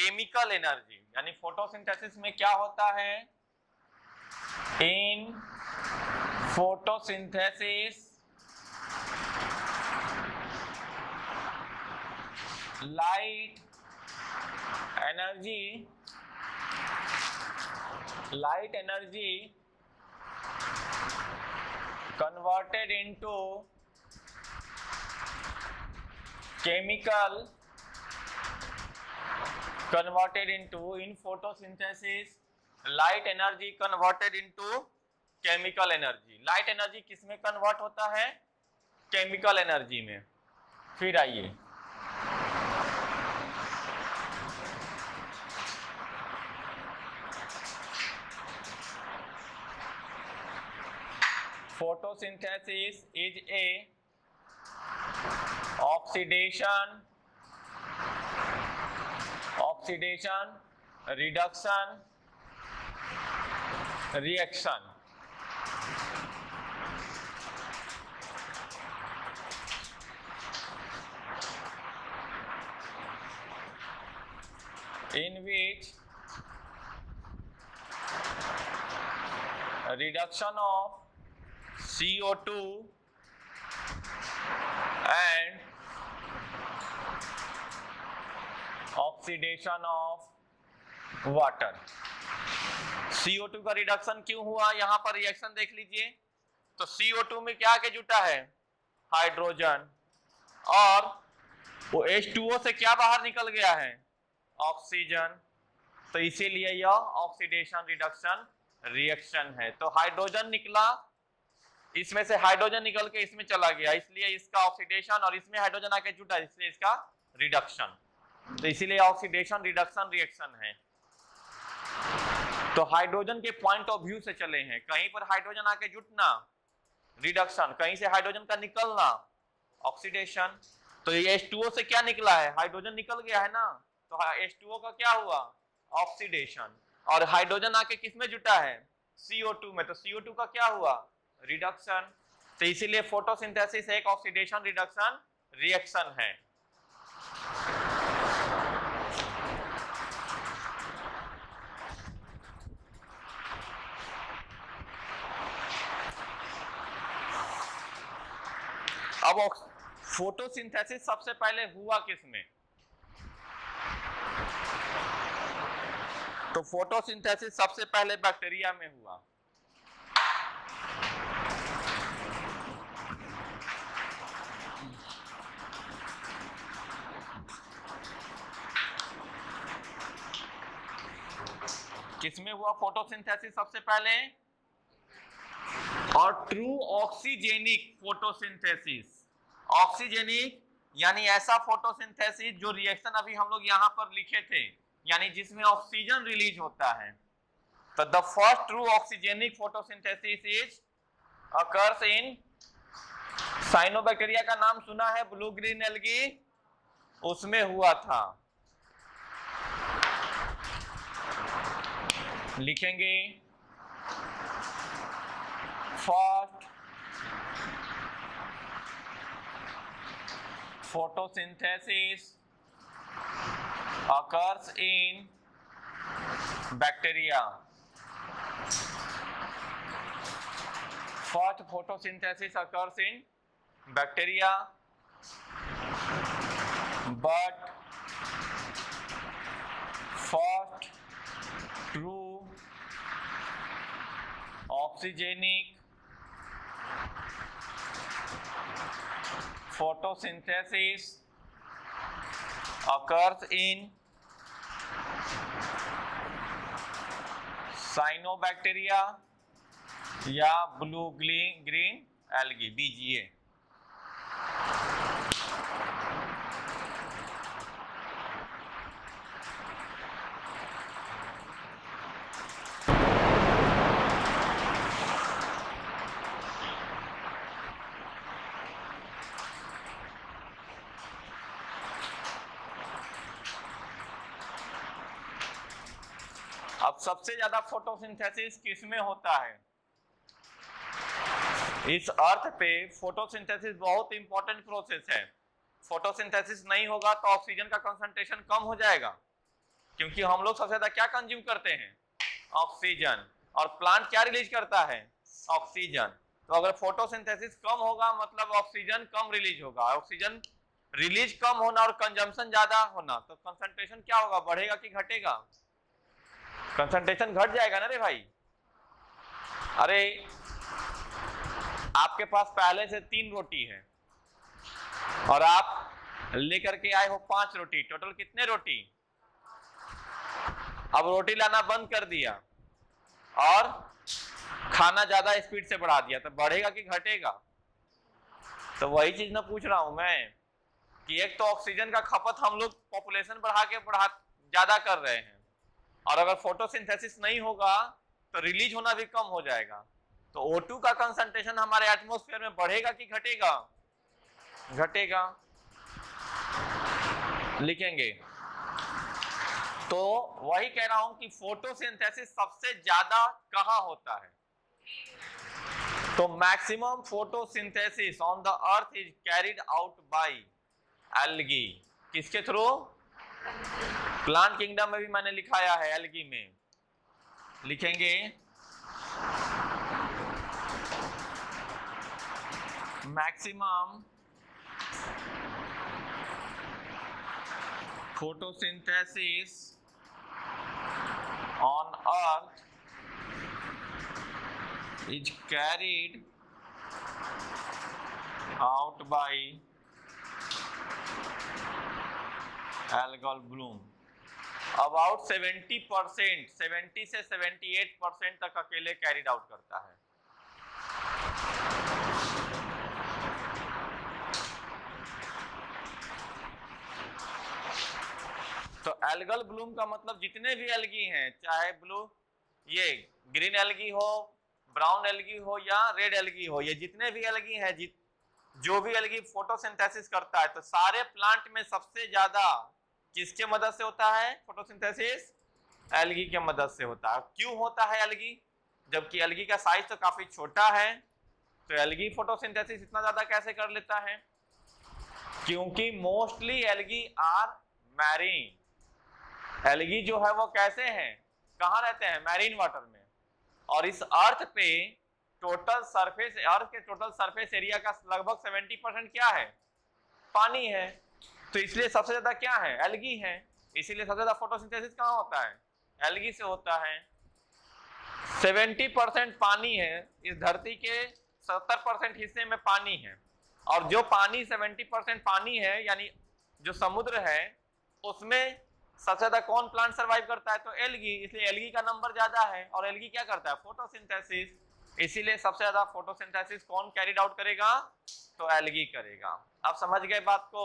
chemical energy यानी फोटोसिंथेसिस में क्या होता है in photosynthesis light energy light energy converted into chemical converted into in photosynthesis light energy converted into chemical energy light energy किस में convert होता है chemical energy में फिर आइए photosynthesis is a oxidation, reduction, reaction. In which reduction of CO2 and oxidation of water CO2 का reduction क्यों हुआ यहां पर रिएक्शन देख लीजिए तो CO2 में क्या के जुटा है हाइड्रोजन और वो H2O से क्या बाहर निकल गया है ऑक्सीजन तो इसीलिए यह ऑक्सीडेशन रिडक्शन रिएक्शन है तो हाइड्रोजन निकला इसमें से हाइड्रोजन निकल के इसमें चला गया इसलिए इसका ऑक्सीडेशन और इसमें हाइड्रोजन आके जुटा इसलिए इसका रिडक्शन तो इसीलिए ऑक्सीडेशन रिडक्शन रिएक्शन है तो हाइड्रोजन के पॉइंट ऑफ व्यू से चले हैं कहीं पर हाइड्रोजन आके जुटना रिडक्शन कहीं से हाइड्रोजन का निकलना ऑक्सीडेशन तो ये H2O से क्या निकला है हाइड्रोजन निकल गया है ना तो H2O का क्या हुआ ऑक्सीडेशन और हाइड्रोजन आके किस में जुटा है CO2 में तो CO2 का क्या हुआ रिडक्शन तो इसीलिए फोटोसिंथेसिस एक ऑक्सीडेशन रिडक्शन रिएक्शन है अब फोटोसिंथेसिस सबसे पहले हुआ किसमें तो फोटोसिंथेसिस सबसे पहले बैक्टीरिया में हुआ किसमें हुआ फोटोसिंथेसिस सबसे पहले और ट्रू ऑक्सीजेनिक फोटोसिंथेसिस ऑक्सीजेनिक यानी ऐसा फोटोसिंथेसिस जो रिएक्शन अभी हम लोग यहाँ पर लिखे थे यानी जिसमें ऑक्सीजन रिलीज होता है तो the first true oxygenic photosynthesis is occurs in cyanobacteria का नाम सुना है ब्लू ग्रीन एलगी उसमें हुआ था लिखेंगे first photosynthesis occurs in bacteria. First photosynthesis occurs in bacteria but first true oxygenic photosynthesis occurs in cyanobacteria या ब्लू ग्रीन एल्गी बीजीए सबसे ज्यादा फोटोसिंथेसिस किस में होता है इस अर्थ पे फोटोसिंथेसिस बहुत इंपॉर्टेंट प्रोसेस है फोटोसिंथेसिस नहीं होगा तो ऑक्सीजन का कंसंट्रेशन कम हो जाएगा क्योंकि हम लोग सबसे ज्यादा क्या कंज्यूम करते हैं ऑक्सीजन और प्लांट क्या रिलीज करता है ऑक्सीजन तो अगर फोटोसिंथेसिस कम होगा मतलब ऑक्सीजन कम रिलीज होगा ऑक्सीजन रिलीज कम होना और कंजम्पशन ज्यादा होना तो कंसंट्रेशन क्या होगा बढ़ेगा कि घटेगा कंसंट्रेशन घट जाएगा ना रे भाई अरे आपके पास पहले से तीन रोटी है और आप लेकर के आए हो पांच रोटी टोटल कितने रोटी अब रोटी लाना बंद कर दिया और खाना ज्यादा स्पीड से बढ़ा दिया तो बढ़ेगा कि घटेगा तो वही चीज ना पूछ रहा हूं मैं कि एक तो ऑक्सीजन का खपत हम लोग पॉपुलेशन बढ़ा के बढ़ा ज्यादा कर रहे हैं और अगर फोटोसिंथेसिस नहीं होगा तो रिलीज होना भी कम हो जाएगा तो O2 का कंसंट्रेशन हमारे एटमोस्फेयर में बढ़ेगा कि घटेगा घटेगा लिखेंगे तो वही कह रहा हूं कि फोटोसिंथेसिस सबसे ज्यादा कहा होता है तो maximum photosynthesis on the earth is carried out by algae किसके थ्रू प्लांट किंगडम में भी मैंने लिखाया है एलगी में लिखेंगे maximum photosynthesis on earth is carried out by algal bloom about 70 percent seventy से 78 परसेंट तक अकेले कैरिड आउट करता है तो एल्गल ब्लूम का मतलब जितने भी एल्गी हैं चाहे ब्लू ये ग्रीन एल्गी हो ब्राउन एल्गी हो या रेड एल्गी हो ये जितने भी एल्गी हैं जो भी एल्गी फोटोसिंथेसिस करता है तो सारे प्लांट में सबसे ज्यादा किसके मदद से होता है फोटोसिंथेसिस एलगी के मदद से होता है क्यों होता है एलगी जबकि एलगी का साइज तो काफ़ी छोटा है तो एलगी फोटोसिंथेसिस इतना ज़्यादा कैसे कर लेता है क्योंकि mostly algae are marine algae जो है वो कैसे हैं कहाँ रहते हैं मैरीन वाटर में और इस अर्थ पे टोटल सरफेस अर्थ के टोटल सरफेस एरिया का लगभग 70 परसेंट क्या है पानी है तो इसलिए सबसे ज्यादा क्या है एलगी है इसीलिए सबसे ज्यादा फोटोसिंथेसिस कहाँ होता है एलगी से होता है 70 परसेंट पानी है इस धरती के 70 परसेंट हिस्से में पानी है और जो पानी 70 परसेंट पानी है यानी जो समुद्र है उसमें सबसे ज्यादा कौन प्लांट सर्वाइव करता है तो एलगी इसलिए एलगी का नंबर ज्यादा है और एलगी क्या करता है फोटोसिंथेसिस इसीलिए सबसे ज्यादा फोटोसिंथेसिस कौन कैरिड आउट करेगा तो एलगी करेगा आप समझ गए बात को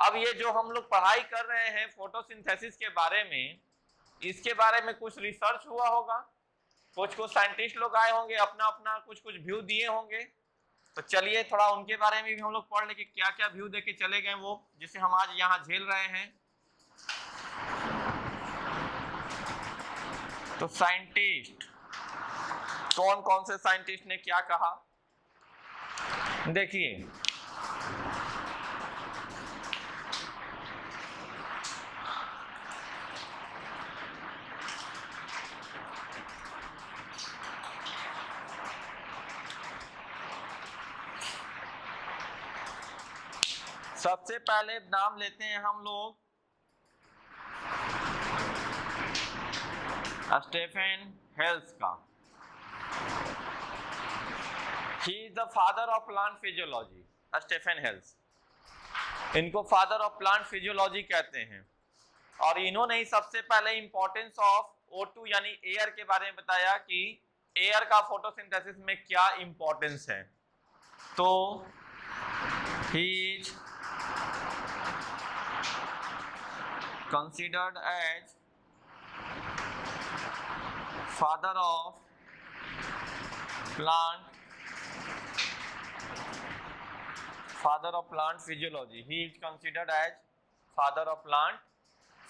अब ये जो हम लोग पढ़ाई कर रहे हैं फोटोसिंथेसिस के बारे में इसके बारे में कुछ रिसर्च हुआ होगा कुछ कुछ साइंटिस्ट लोग आए होंगे अपना अपना कुछ कुछ व्यू दिए होंगे तो चलिए थोड़ा उनके बारे में भी हम लोग पढ़ लें कि क्या क्या व्यू देके चले गए वो जिसे हम आज यहाँ झेल रहे हैं तो साइंटिस्ट कौन कौन से साइंटिस्ट ने क्या कहा देखिए सबसे पहले नाम लेते हैं हम लोग स्टेफेन हेल्स का he is the father of plant physiology Stephen Hales इनको फादर ऑफ प्लांट फिजियोलॉजी कहते हैं और इन्होंने ही सबसे पहले इंपॉर्टेंस ऑफ O2 यानी एयर के बारे में बताया कि एयर का फोटोसिंथेसिस में क्या इंपॉर्टेंस है तो he considered as father of plant father of plant physiology he is considered as father of plant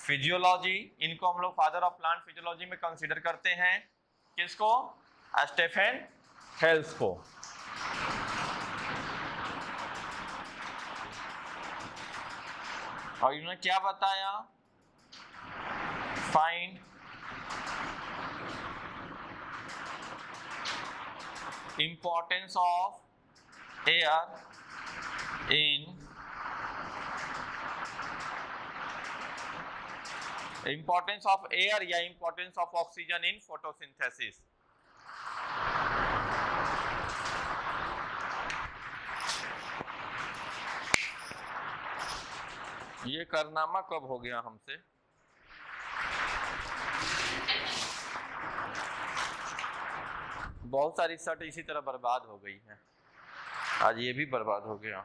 physiology इनको हम लोग फादर ऑफ प्लांट फिजियोलॉजी में कंसिडर करते हैं किसको स्टेफेन हेल्स को और इन्होंने क्या बताया find importance of air in importance of air या importance of oxygen in photosynthesis ये कारनामा कब हो गया हमसे बहुत सारी शर्ट इसी तरह बर्बाद हो गई है आज ये भी बर्बाद हो गया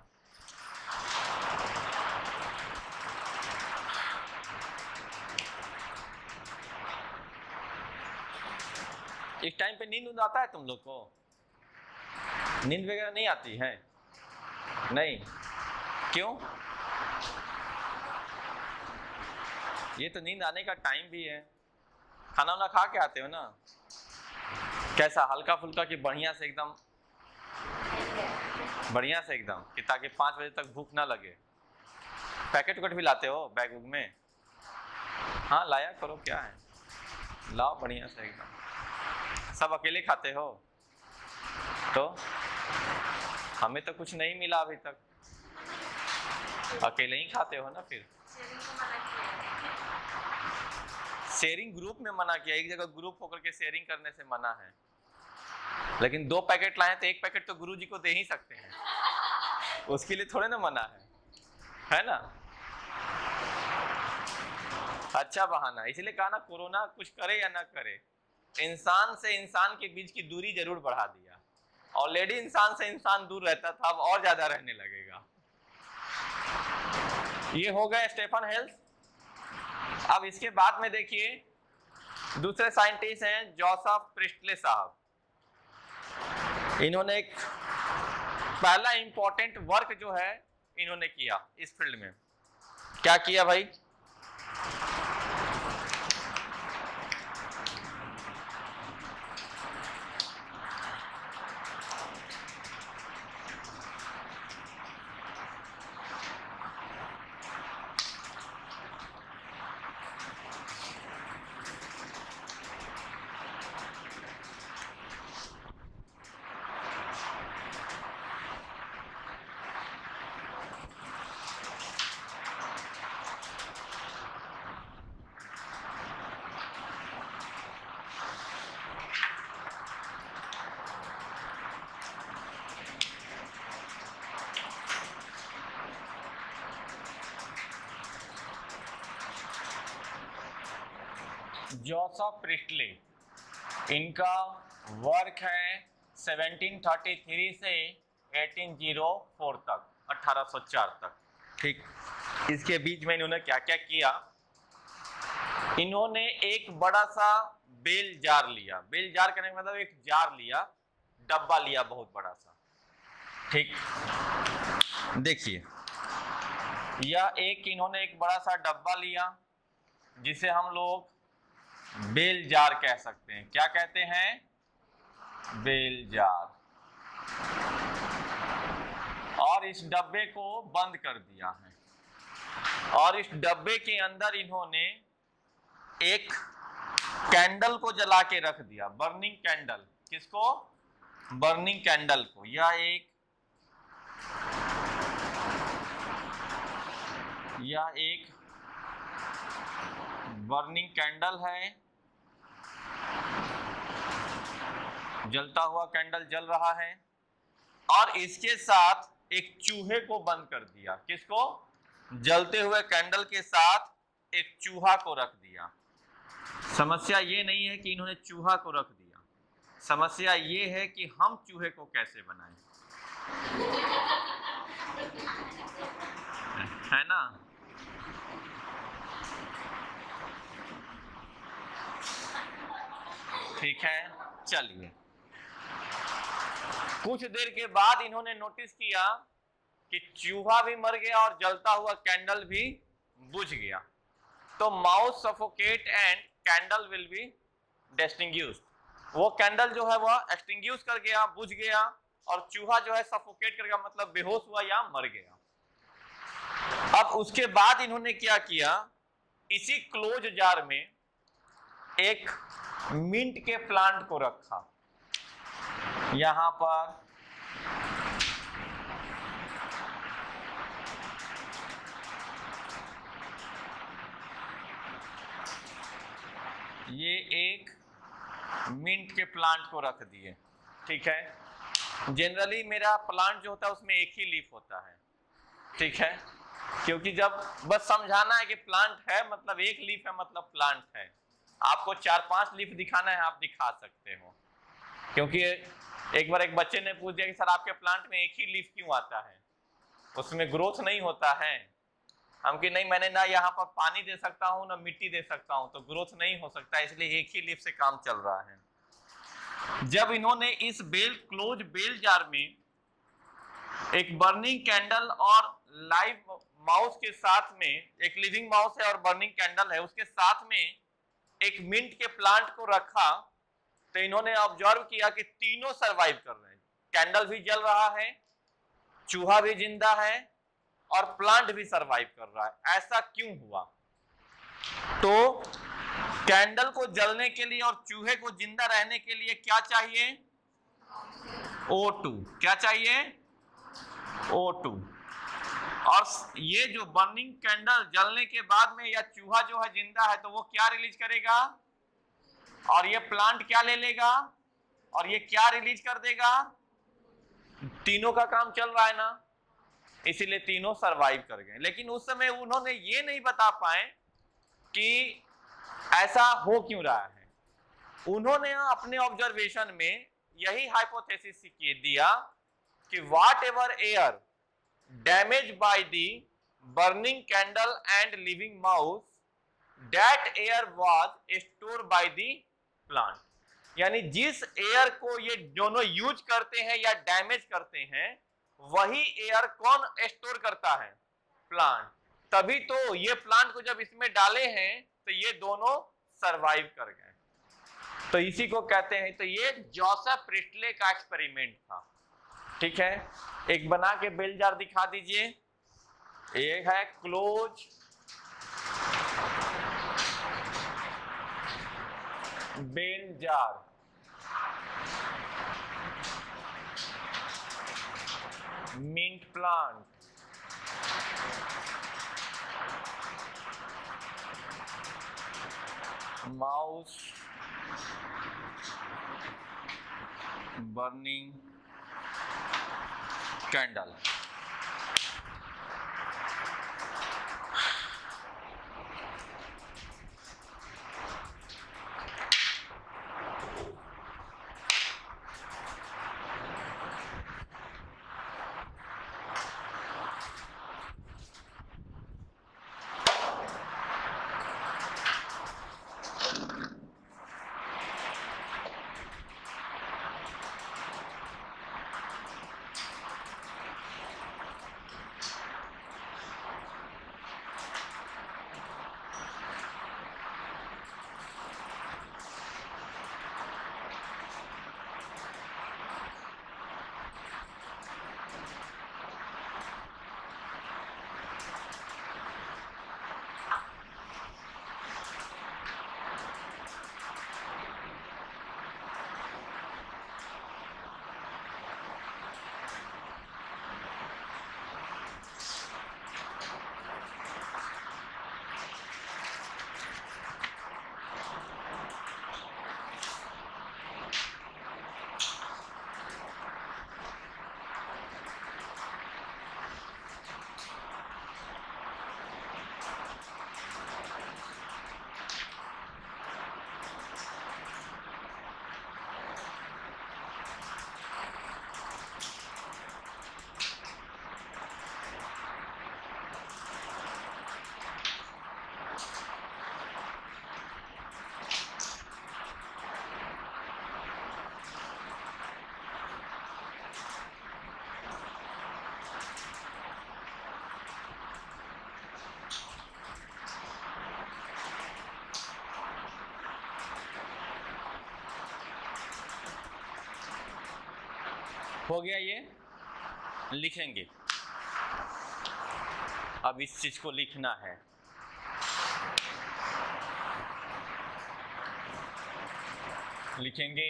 इस टाइम पे नींद उंद आता है तुम लोग को नींद वगैरह नहीं आती है नहीं क्यों ये तो नींद आने का टाइम भी है खाना वाना खा के आते हो ना कैसा हल्का फुल्का कि बढ़िया से एकदम बढ़िया से एकदम कि ताकि पाँच बजे तक भूख ना लगे पैकेट उकेट भी लाते हो बैग उग में हाँ लाया करो क्या है लाओ बढ़िया से एकदम सब अकेले खाते हो तो हमें तो कुछ नहीं मिला अभी तक अकेले ही खाते हो ना फिर शेयरिंग ग्रुप में मना किया एक जगह ग्रुप होकर के शेयरिंग करने से मना है लेकिन दो पैकेट लाए तो एक पैकेट तो गुरु जी को दे ही सकते हैं उसके लिए थोड़े ना मना है है ना अच्छा बहाना इसलिए कहा ना कोरोना कुछ करे या ना करे इंसान से इंसान के बीच की दूरी जरूर बढ़ा दिया ऑलरेडी इंसान से इंसान दूर रहता था अब और ज्यादा रहने लगेगा ये हो गया स्टेफन हेल्थ अब इसके बाद में देखिए दूसरे साइंटिस्ट हैं जोसफ प्रिस्टले साहब इन्होंने एक पहला इंपॉर्टेंट वर्क जो है इन्होंने किया इस फील्ड में क्या किया भाई जोसफ प्रिस्टले इनका वर्क है 1733 से 1804 तक 1804 तक ठीक इसके बीच में इन्होंने क्या क्या किया इन्होंने एक बड़ा सा बेल जार लिया बेल जार करने का मतलब एक जार लिया डब्बा लिया बहुत बड़ा सा ठीक देखिए या एक इन्होंने एक बड़ा सा डब्बा लिया जिसे हम लोग बेल जार कह सकते हैं क्या कहते हैं बेल जार और इस डब्बे को बंद कर दिया है और इस डब्बे के अंदर इन्होंने एक कैंडल को जला के रख दिया बर्निंग कैंडल किसको बर्निंग कैंडल को यह एक यह एक बर्निंग कैंडल है जलता हुआ कैंडल जल रहा है और इसके साथ एक चूहे को बंद कर दिया किसको जलते हुए कैंडल के साथ एक चूहा को रख दिया समस्या ये नहीं है कि इन्होंने चूहा को रख दिया समस्या ये है कि हम चूहे को कैसे बनाएं है ना ठीक है चलिए कुछ देर के बाद इन्होंने नोटिस किया कि चूहा भी मर गया और जलता हुआ कैंडल भी बुझ गया तो mouse suffocate and candle will be डेस्टिंग वो कैंडल जो है वह एक्सटिंग कर गया बुझ गया और चूहा जो है सफोकेट कर गया मतलब बेहोश हुआ या मर गया अब उसके बाद इन्होंने क्या किया इसी क्लोज जार में एक मिंट के प्लांट को रखा यहां पर ये एक मिंट के प्लांट को रख दिए ठीक है जनरली मेरा प्लांट जो होता है उसमें एक ही लीफ होता है ठीक है क्योंकि जब बस समझाना है कि प्लांट है मतलब एक लीफ है मतलब प्लांट है आपको चार पांच लीफ दिखाना है आप दिखा सकते हो क्योंकि एक बार एक बच्चे ने पूछ दिया कि सर आपके प्लांट में एक ही लीफ क्यों आता है उसमें ग्रोथ नहीं होता है हम कि नहीं मैंने ना यहाँ पर पानी दे सकता हूँ ना मिट्टी दे सकता हूँ तो ग्रोथ नहीं हो सकता इसलिए एक ही लीफ से काम चल रहा है जब इन्होंने इस बेल क्लोज बेल जार में एक बर्निंग कैंडल और लाइव माउस के साथ में एक लिविंग माउस है और बर्निंग कैंडल है उसके साथ में एक मिंट के प्लांट को रखा तो इन्होंने ऑब्जर्व किया कि तीनों सरवाइव कर रहे हैं कैंडल भी जल रहा है चूहा भी जिंदा है और प्लांट भी सरवाइव कर रहा है ऐसा क्यों हुआ तो कैंडल को जलने के लिए और चूहे को जिंदा रहने के लिए क्या चाहिए O2 क्या चाहिए O2 और ये जो बर्निंग कैंडल जलने के बाद में या चूहा जो है जिंदा है तो वो क्या रिलीज करेगा और ये प्लांट क्या ले लेगा और ये क्या रिलीज कर देगा तीनों का काम चल रहा है ना इसीलिए तीनों सरवाइव कर गए लेकिन उस समय उन्होंने ये नहीं बता पाए कि ऐसा हो क्यों रहा है उन्होंने अपने ऑब्जर्वेशन में यही हाइपोथेसिस दिया कि whatever air damage by the burning candle and living mouse that air was store by the plant यानी जिस एयर को ये दोनों यूज करते हैं या डैमेज करते हैं वही एयर कौन स्टोर करता है प्लांट तभी तो ये प्लांट को जब इसमें डाले हैं तो ये दोनों सरवाइव कर गए तो इसी को कहते हैं तो ये जोसेफ प्रिस्टले का एक्सपेरिमेंट था ठीक है एक बना के बेलजार दिखा दीजिए एक है close bell jar mint plant mouse burning candle हो गया ये लिखेंगे अब इस चीज को लिखना है लिखेंगे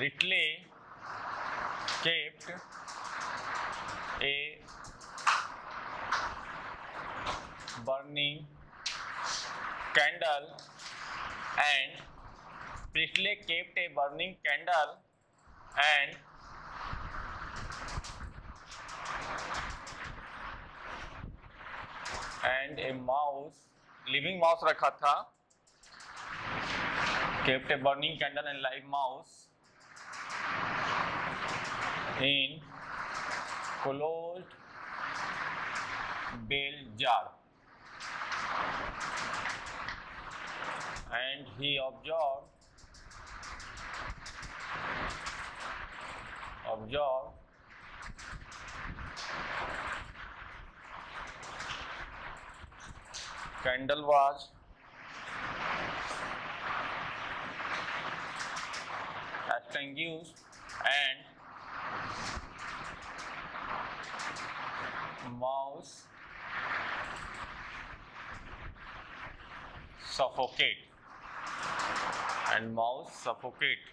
Priestley kept a burning candle and Priestley kept a burning candle and and a mouse living mouse रखा था kept a burning candle and live mouse in closed bell jar and he observed observe candle was extinguished and mouse suffocate and mouse suffocate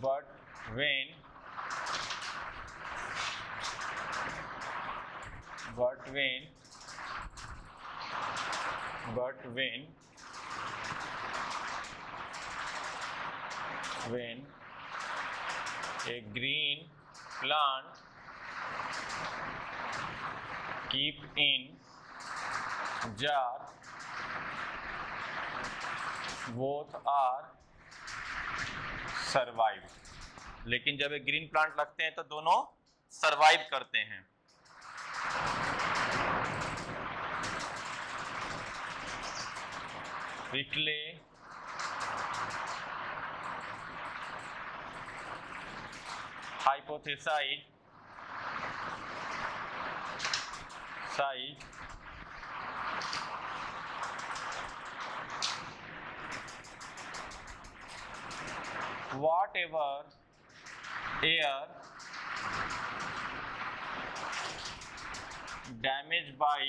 but when but when but when when a green plant keep in jar both are survive लेकिन जब ये green plant लगते हैं तो दोनों survive करते हैं Italy hypothesised whatever air damaged by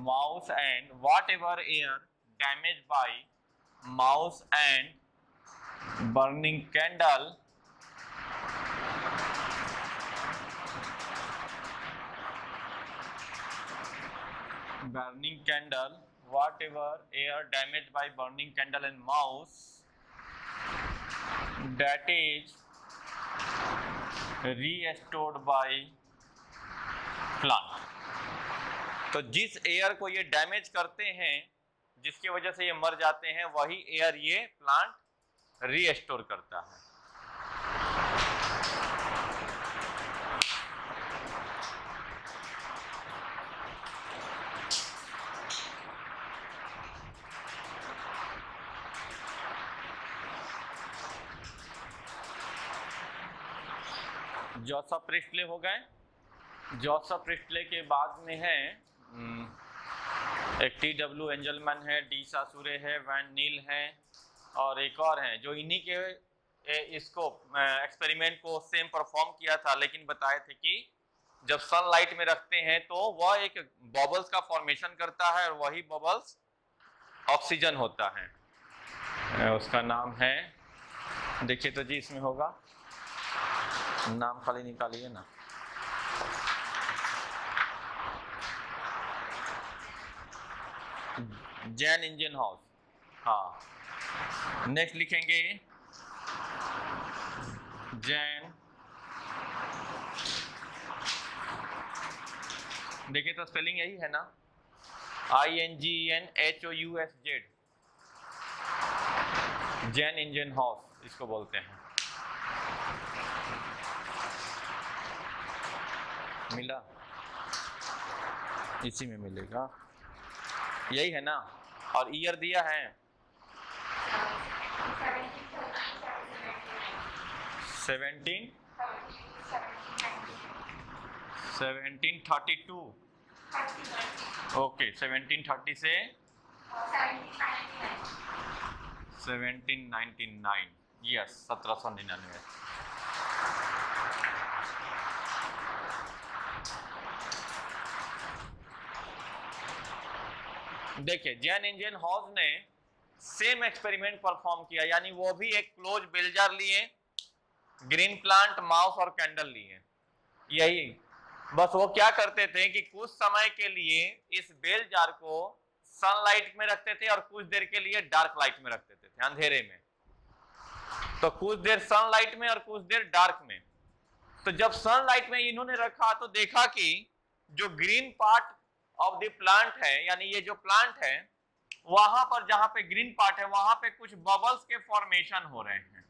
mouse and whatever air damaged by mouse and burning candle burning candle whatever air damaged by burning candle and mouse that is restored by plant तो जिस air को ये damage करते हैं जिसकी वजह से ये मर जाते हैं वही एयर ये प्लांट रीस्टोर करता है जोसफ प्रिस्टले हो गए जोसफ प्रिस्टले के बाद में है हम्म, एक टी डब्ल्यू एंजलमैन है डी सासुरे है वैन नील है और एक और हैं जो इन्हीं के इसको एक्सपेरिमेंट को सेम परफॉर्म किया था लेकिन बताए थे कि जब सनलाइट में रखते हैं तो वह एक बबल्स का फॉर्मेशन करता है और वही बबल्स ऑक्सीजन होता है उसका नाम है देखिए तो जी इसमें होगा नाम खाली निकालिए ना जैन इंजन हाउस हाँ नेक्स्ट लिखेंगे जैन देखिए तो स्पेलिंग यही है ना I N G N H O U S Z Jan Ingenhousz इसको बोलते हैं मिला इसी में मिलेगा यही है ना और ईयर दिया है seventeen seventeen thirty two okay seventeen thirty से सेवेंटीन नाइनटी नाइन यस सत्रह सौ निन्यानवे देखिए जैन इंजन हॉज ने सेम एक्सपेरिमेंट परफॉर्म किया यानी वो भी एक क्लोज बिल्जर लिए ग्रीन प्लांट माउस और कैंडल लिए यही बस वो क्या करते थे कि कुछ समय के लिए इस बेल जार को सनलाइट में रखते थे और कुछ देर के लिए डार्क लाइट में रखते थे अंधेरे में तो कुछ देर सनलाइट में और कुछ देर डार्क में तो जब सनलाइट में इन्होंने रखा तो देखा कि जो green part of the plant है यानी ये जो प्लांट है वहां पर जहां पे ग्रीन पार्ट है वहां पे कुछ बबल्स के फॉर्मेशन हो रहे हैं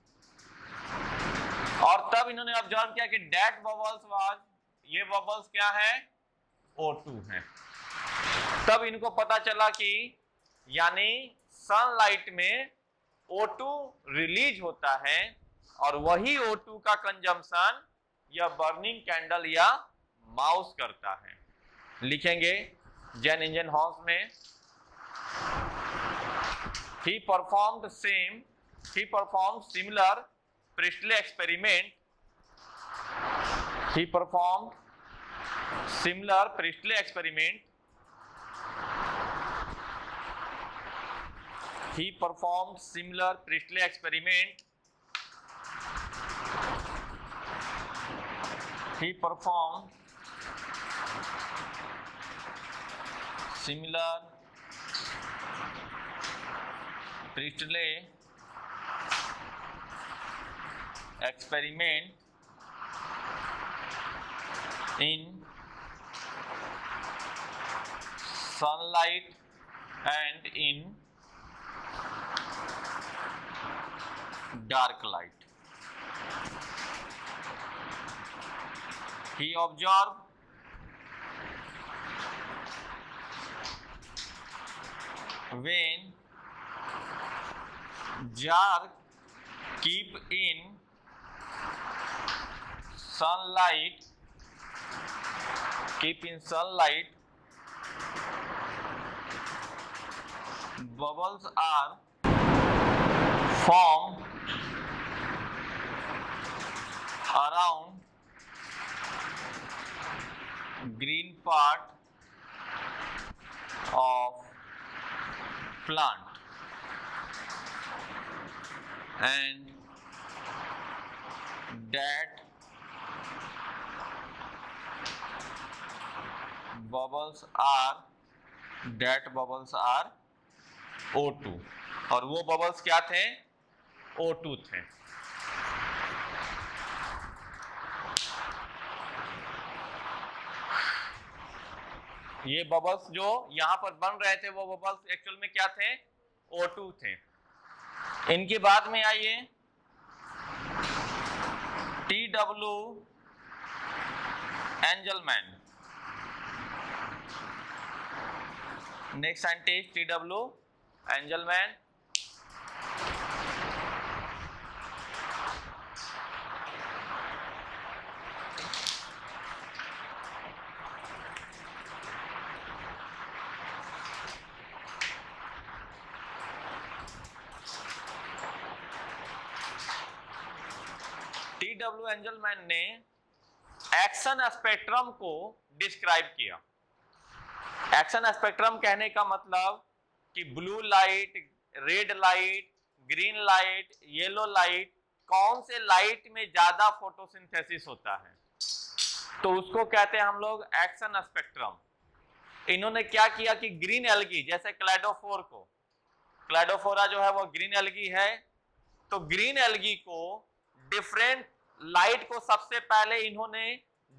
और तब इन्होंने ऑब्जर्व किया कि डेट बबल्स वाज ये बबल्स क्या है O2 है तब इनको पता चला कि यानी सनलाइट में टू रिलीज होता है और वही टू का कंजम्पशन या बर्निंग कैंडल या माउस करता है लिखेंगे जैन इंजन हाउस में ही perform same he perform similar Priestley experiment he perform similar Priestley experiment he perform similar Priestley experiment he perform similar Priestley experiment in sunlight and in dark light. He observed when jar keep in sunlight keep in sunlight bubbles are formed around green part of plant and that bubbles are that bubbles are O2 और वो bubbles क्या थे O2 थे ये bubbles जो यहां पर बन रहे थे वो बबल्स एक्चुअल में क्या थे O2 थे इनके बाद में आइए T W Engelmann next scientist T W Engelmann ने एक्शन स्पेक्ट्रम को डिस्क्राइब किया एक्शन स्पेक्ट्रम कहने का मतलब कि blue light red light green light yellow light कौन से लाइट में ज्यादा फोटोसिंथेसिस होता है तो उसको कहते हैं हम लोग एक्शन स्पेक्ट्रम इन्होंने क्या किया कि ग्रीन एलगी जैसे क्लाइडोफोर को क्लाइडोफोरा जो है वो ग्रीन एलगी है तो ग्रीन एलगी को डिफरेंट लाइट को सबसे पहले इन्होंने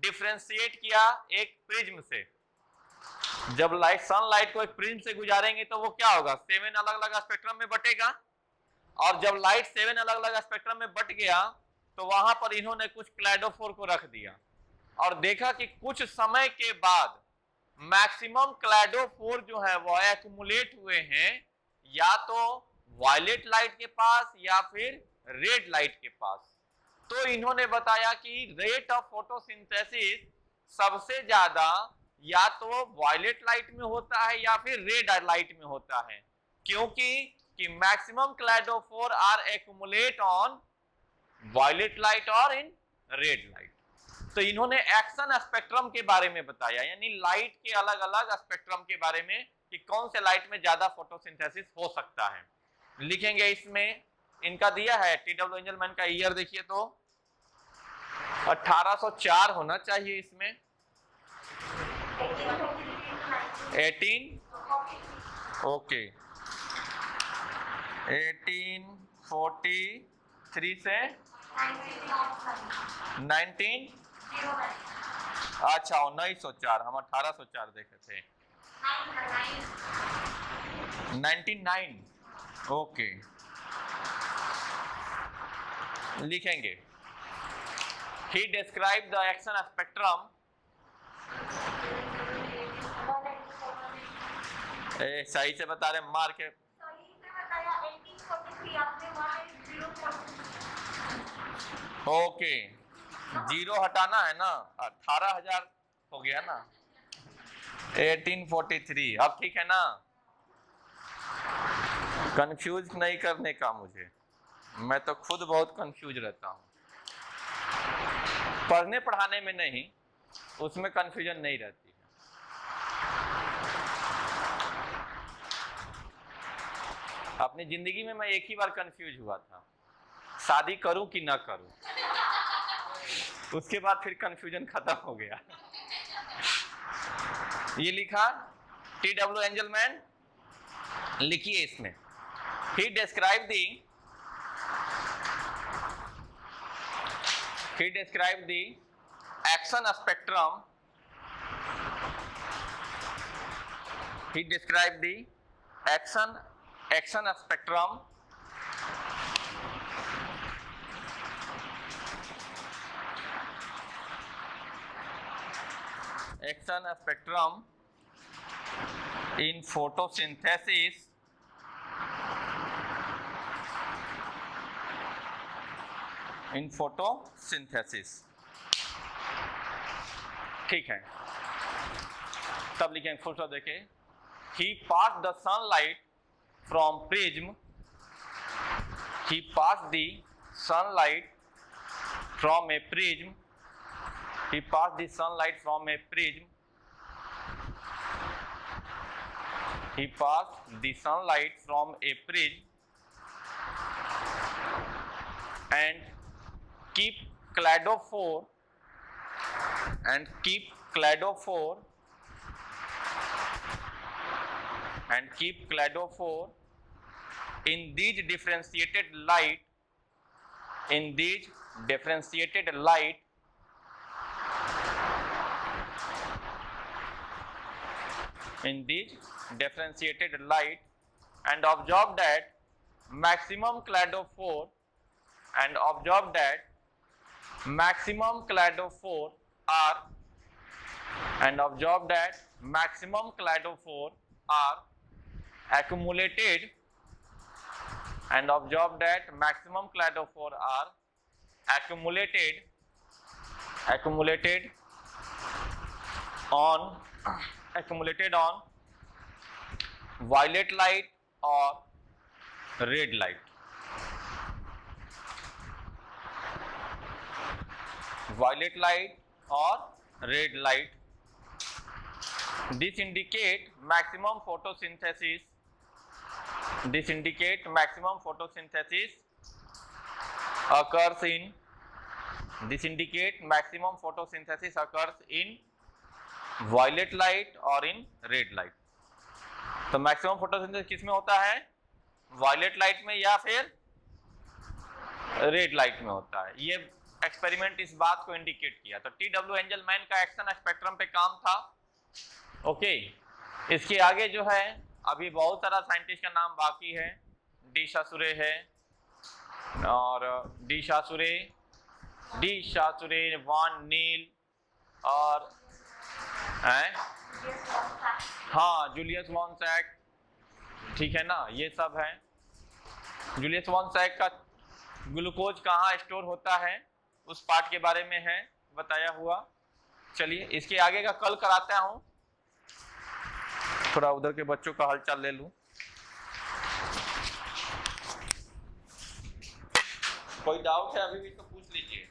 डिफ्रेंशिएट किया एक प्रिज्म से जब लाइट सनलाइट को एक प्रिज्म से गुजारेंगे तो वो क्या होगा सेवन अलग अलग स्पेक्ट्रम में बटेगा और जब लाइट सेवन अलग अलग स्पेक्ट्रम में बट गया तो वहां पर इन्होंने कुछ क्लाइडोफोर को रख दिया और देखा कि कुछ समय के बाद मैक्सिमम क्लाइडोफोर जो है वो एक्मुलेट हुए हैं या तो वायलेट लाइट के पास या फिर रेड लाइट के पास तो इन्होंने बताया कि रेट ऑफ फोटोसिंथेसिस सबसे ज्यादा या तो वॉयलेट लाइट में होता है या फिर रेड लाइट में होता है क्योंकि कि maximum क्लाइडोफोर are accumulate on violet light और इन रेड लाइट तो इन्होंने एक्शन स्पेक्ट्रम के बारे में बताया यानी लाइट के अलग अलग स्पेक्ट्रम के बारे में कि कौन से लाइट में ज्यादा फोटोसिंथेसिस हो सकता है लिखेंगे इसमें इनका दिया है टी डब्ल्यू एंजलमैन का ईयर देखिए तो 1804 होना चाहिए इसमें 18 ओके 1843 से 19 अच्छा उन्नीस सौ चार हम अठारह सौ चार देखे थे नाइन्टी नाइन ओके okay. लिखेंगे ही डिस्क्राइब द एक्शन स्पेक्ट्रम सही से बता रहे मार के ओके जीरो हटाना है ना अठारह हजार हो गया ना 1843 अब ठीक है ना कंफ्यूज नहीं करने का मुझे मैं तो खुद बहुत कंफ्यूज रहता हूँ पढ़ने पढ़ाने में नहीं उसमें कंफ्यूजन नहीं रहती है अपनी जिंदगी में मैं एक ही बार कंफ्यूज हुआ था शादी करूं कि ना करूं उसके बाद फिर कंफ्यूजन खत्म हो गया ये लिखा टी डब्ल्यू एंजलमैन लिखिए इसमें ही describe the he described the action spectrum he described the action action spectrum action spectrum in photosynthesis in photosynthesis ठीक है तब लिखे फोटो देखे he pass the sunlight from prism he pass the sunlight from a prism he pass the sunlight from a prism he passed the sunlight from a prism and keep cladophore and keep cladophore and keep cladophore in these differentiated light in these differentiated light in these differentiated light and observe that maximum cladophore and observe that maximum cladophore are and observe that maximum cladophore are accumulated and observe that maximum cladophore are accumulated accumulated on accumulated on violet light or red light violet light और red light this indicate maximum photosynthesis this indicate maximum photosynthesis occurs in this indicate maximum photosynthesis occurs in violet light और in red light तो maximum photosynthesis किस में होता है violet light में या फिर रेड लाइट में होता है ये एक्सपेरिमेंट इस बात को इंडिकेट किया तो टी डब्ल्यू एंजल मैन का एक्शन स्पेक्ट्रम पे काम था ओके इसके आगे जो है अभी बहुत सारा साइंटिस्ट का नाम बाकी है डी शासुरे है और डी शासुरे डी शासुरे वान नील और हैं हाँ जूलियस वॉन सैक ठीक है ना ये सब है जूलियस वॉन सैक का ग्लूकोज कहाँ स्टोर होता है उस पाठ के बारे में है बताया हुआ चलिए इसके आगे का कल कराता हूँ थोड़ा उधर के बच्चों का हालचाल ले लू कोई डाउट है अभी भी तो पूछ लीजिए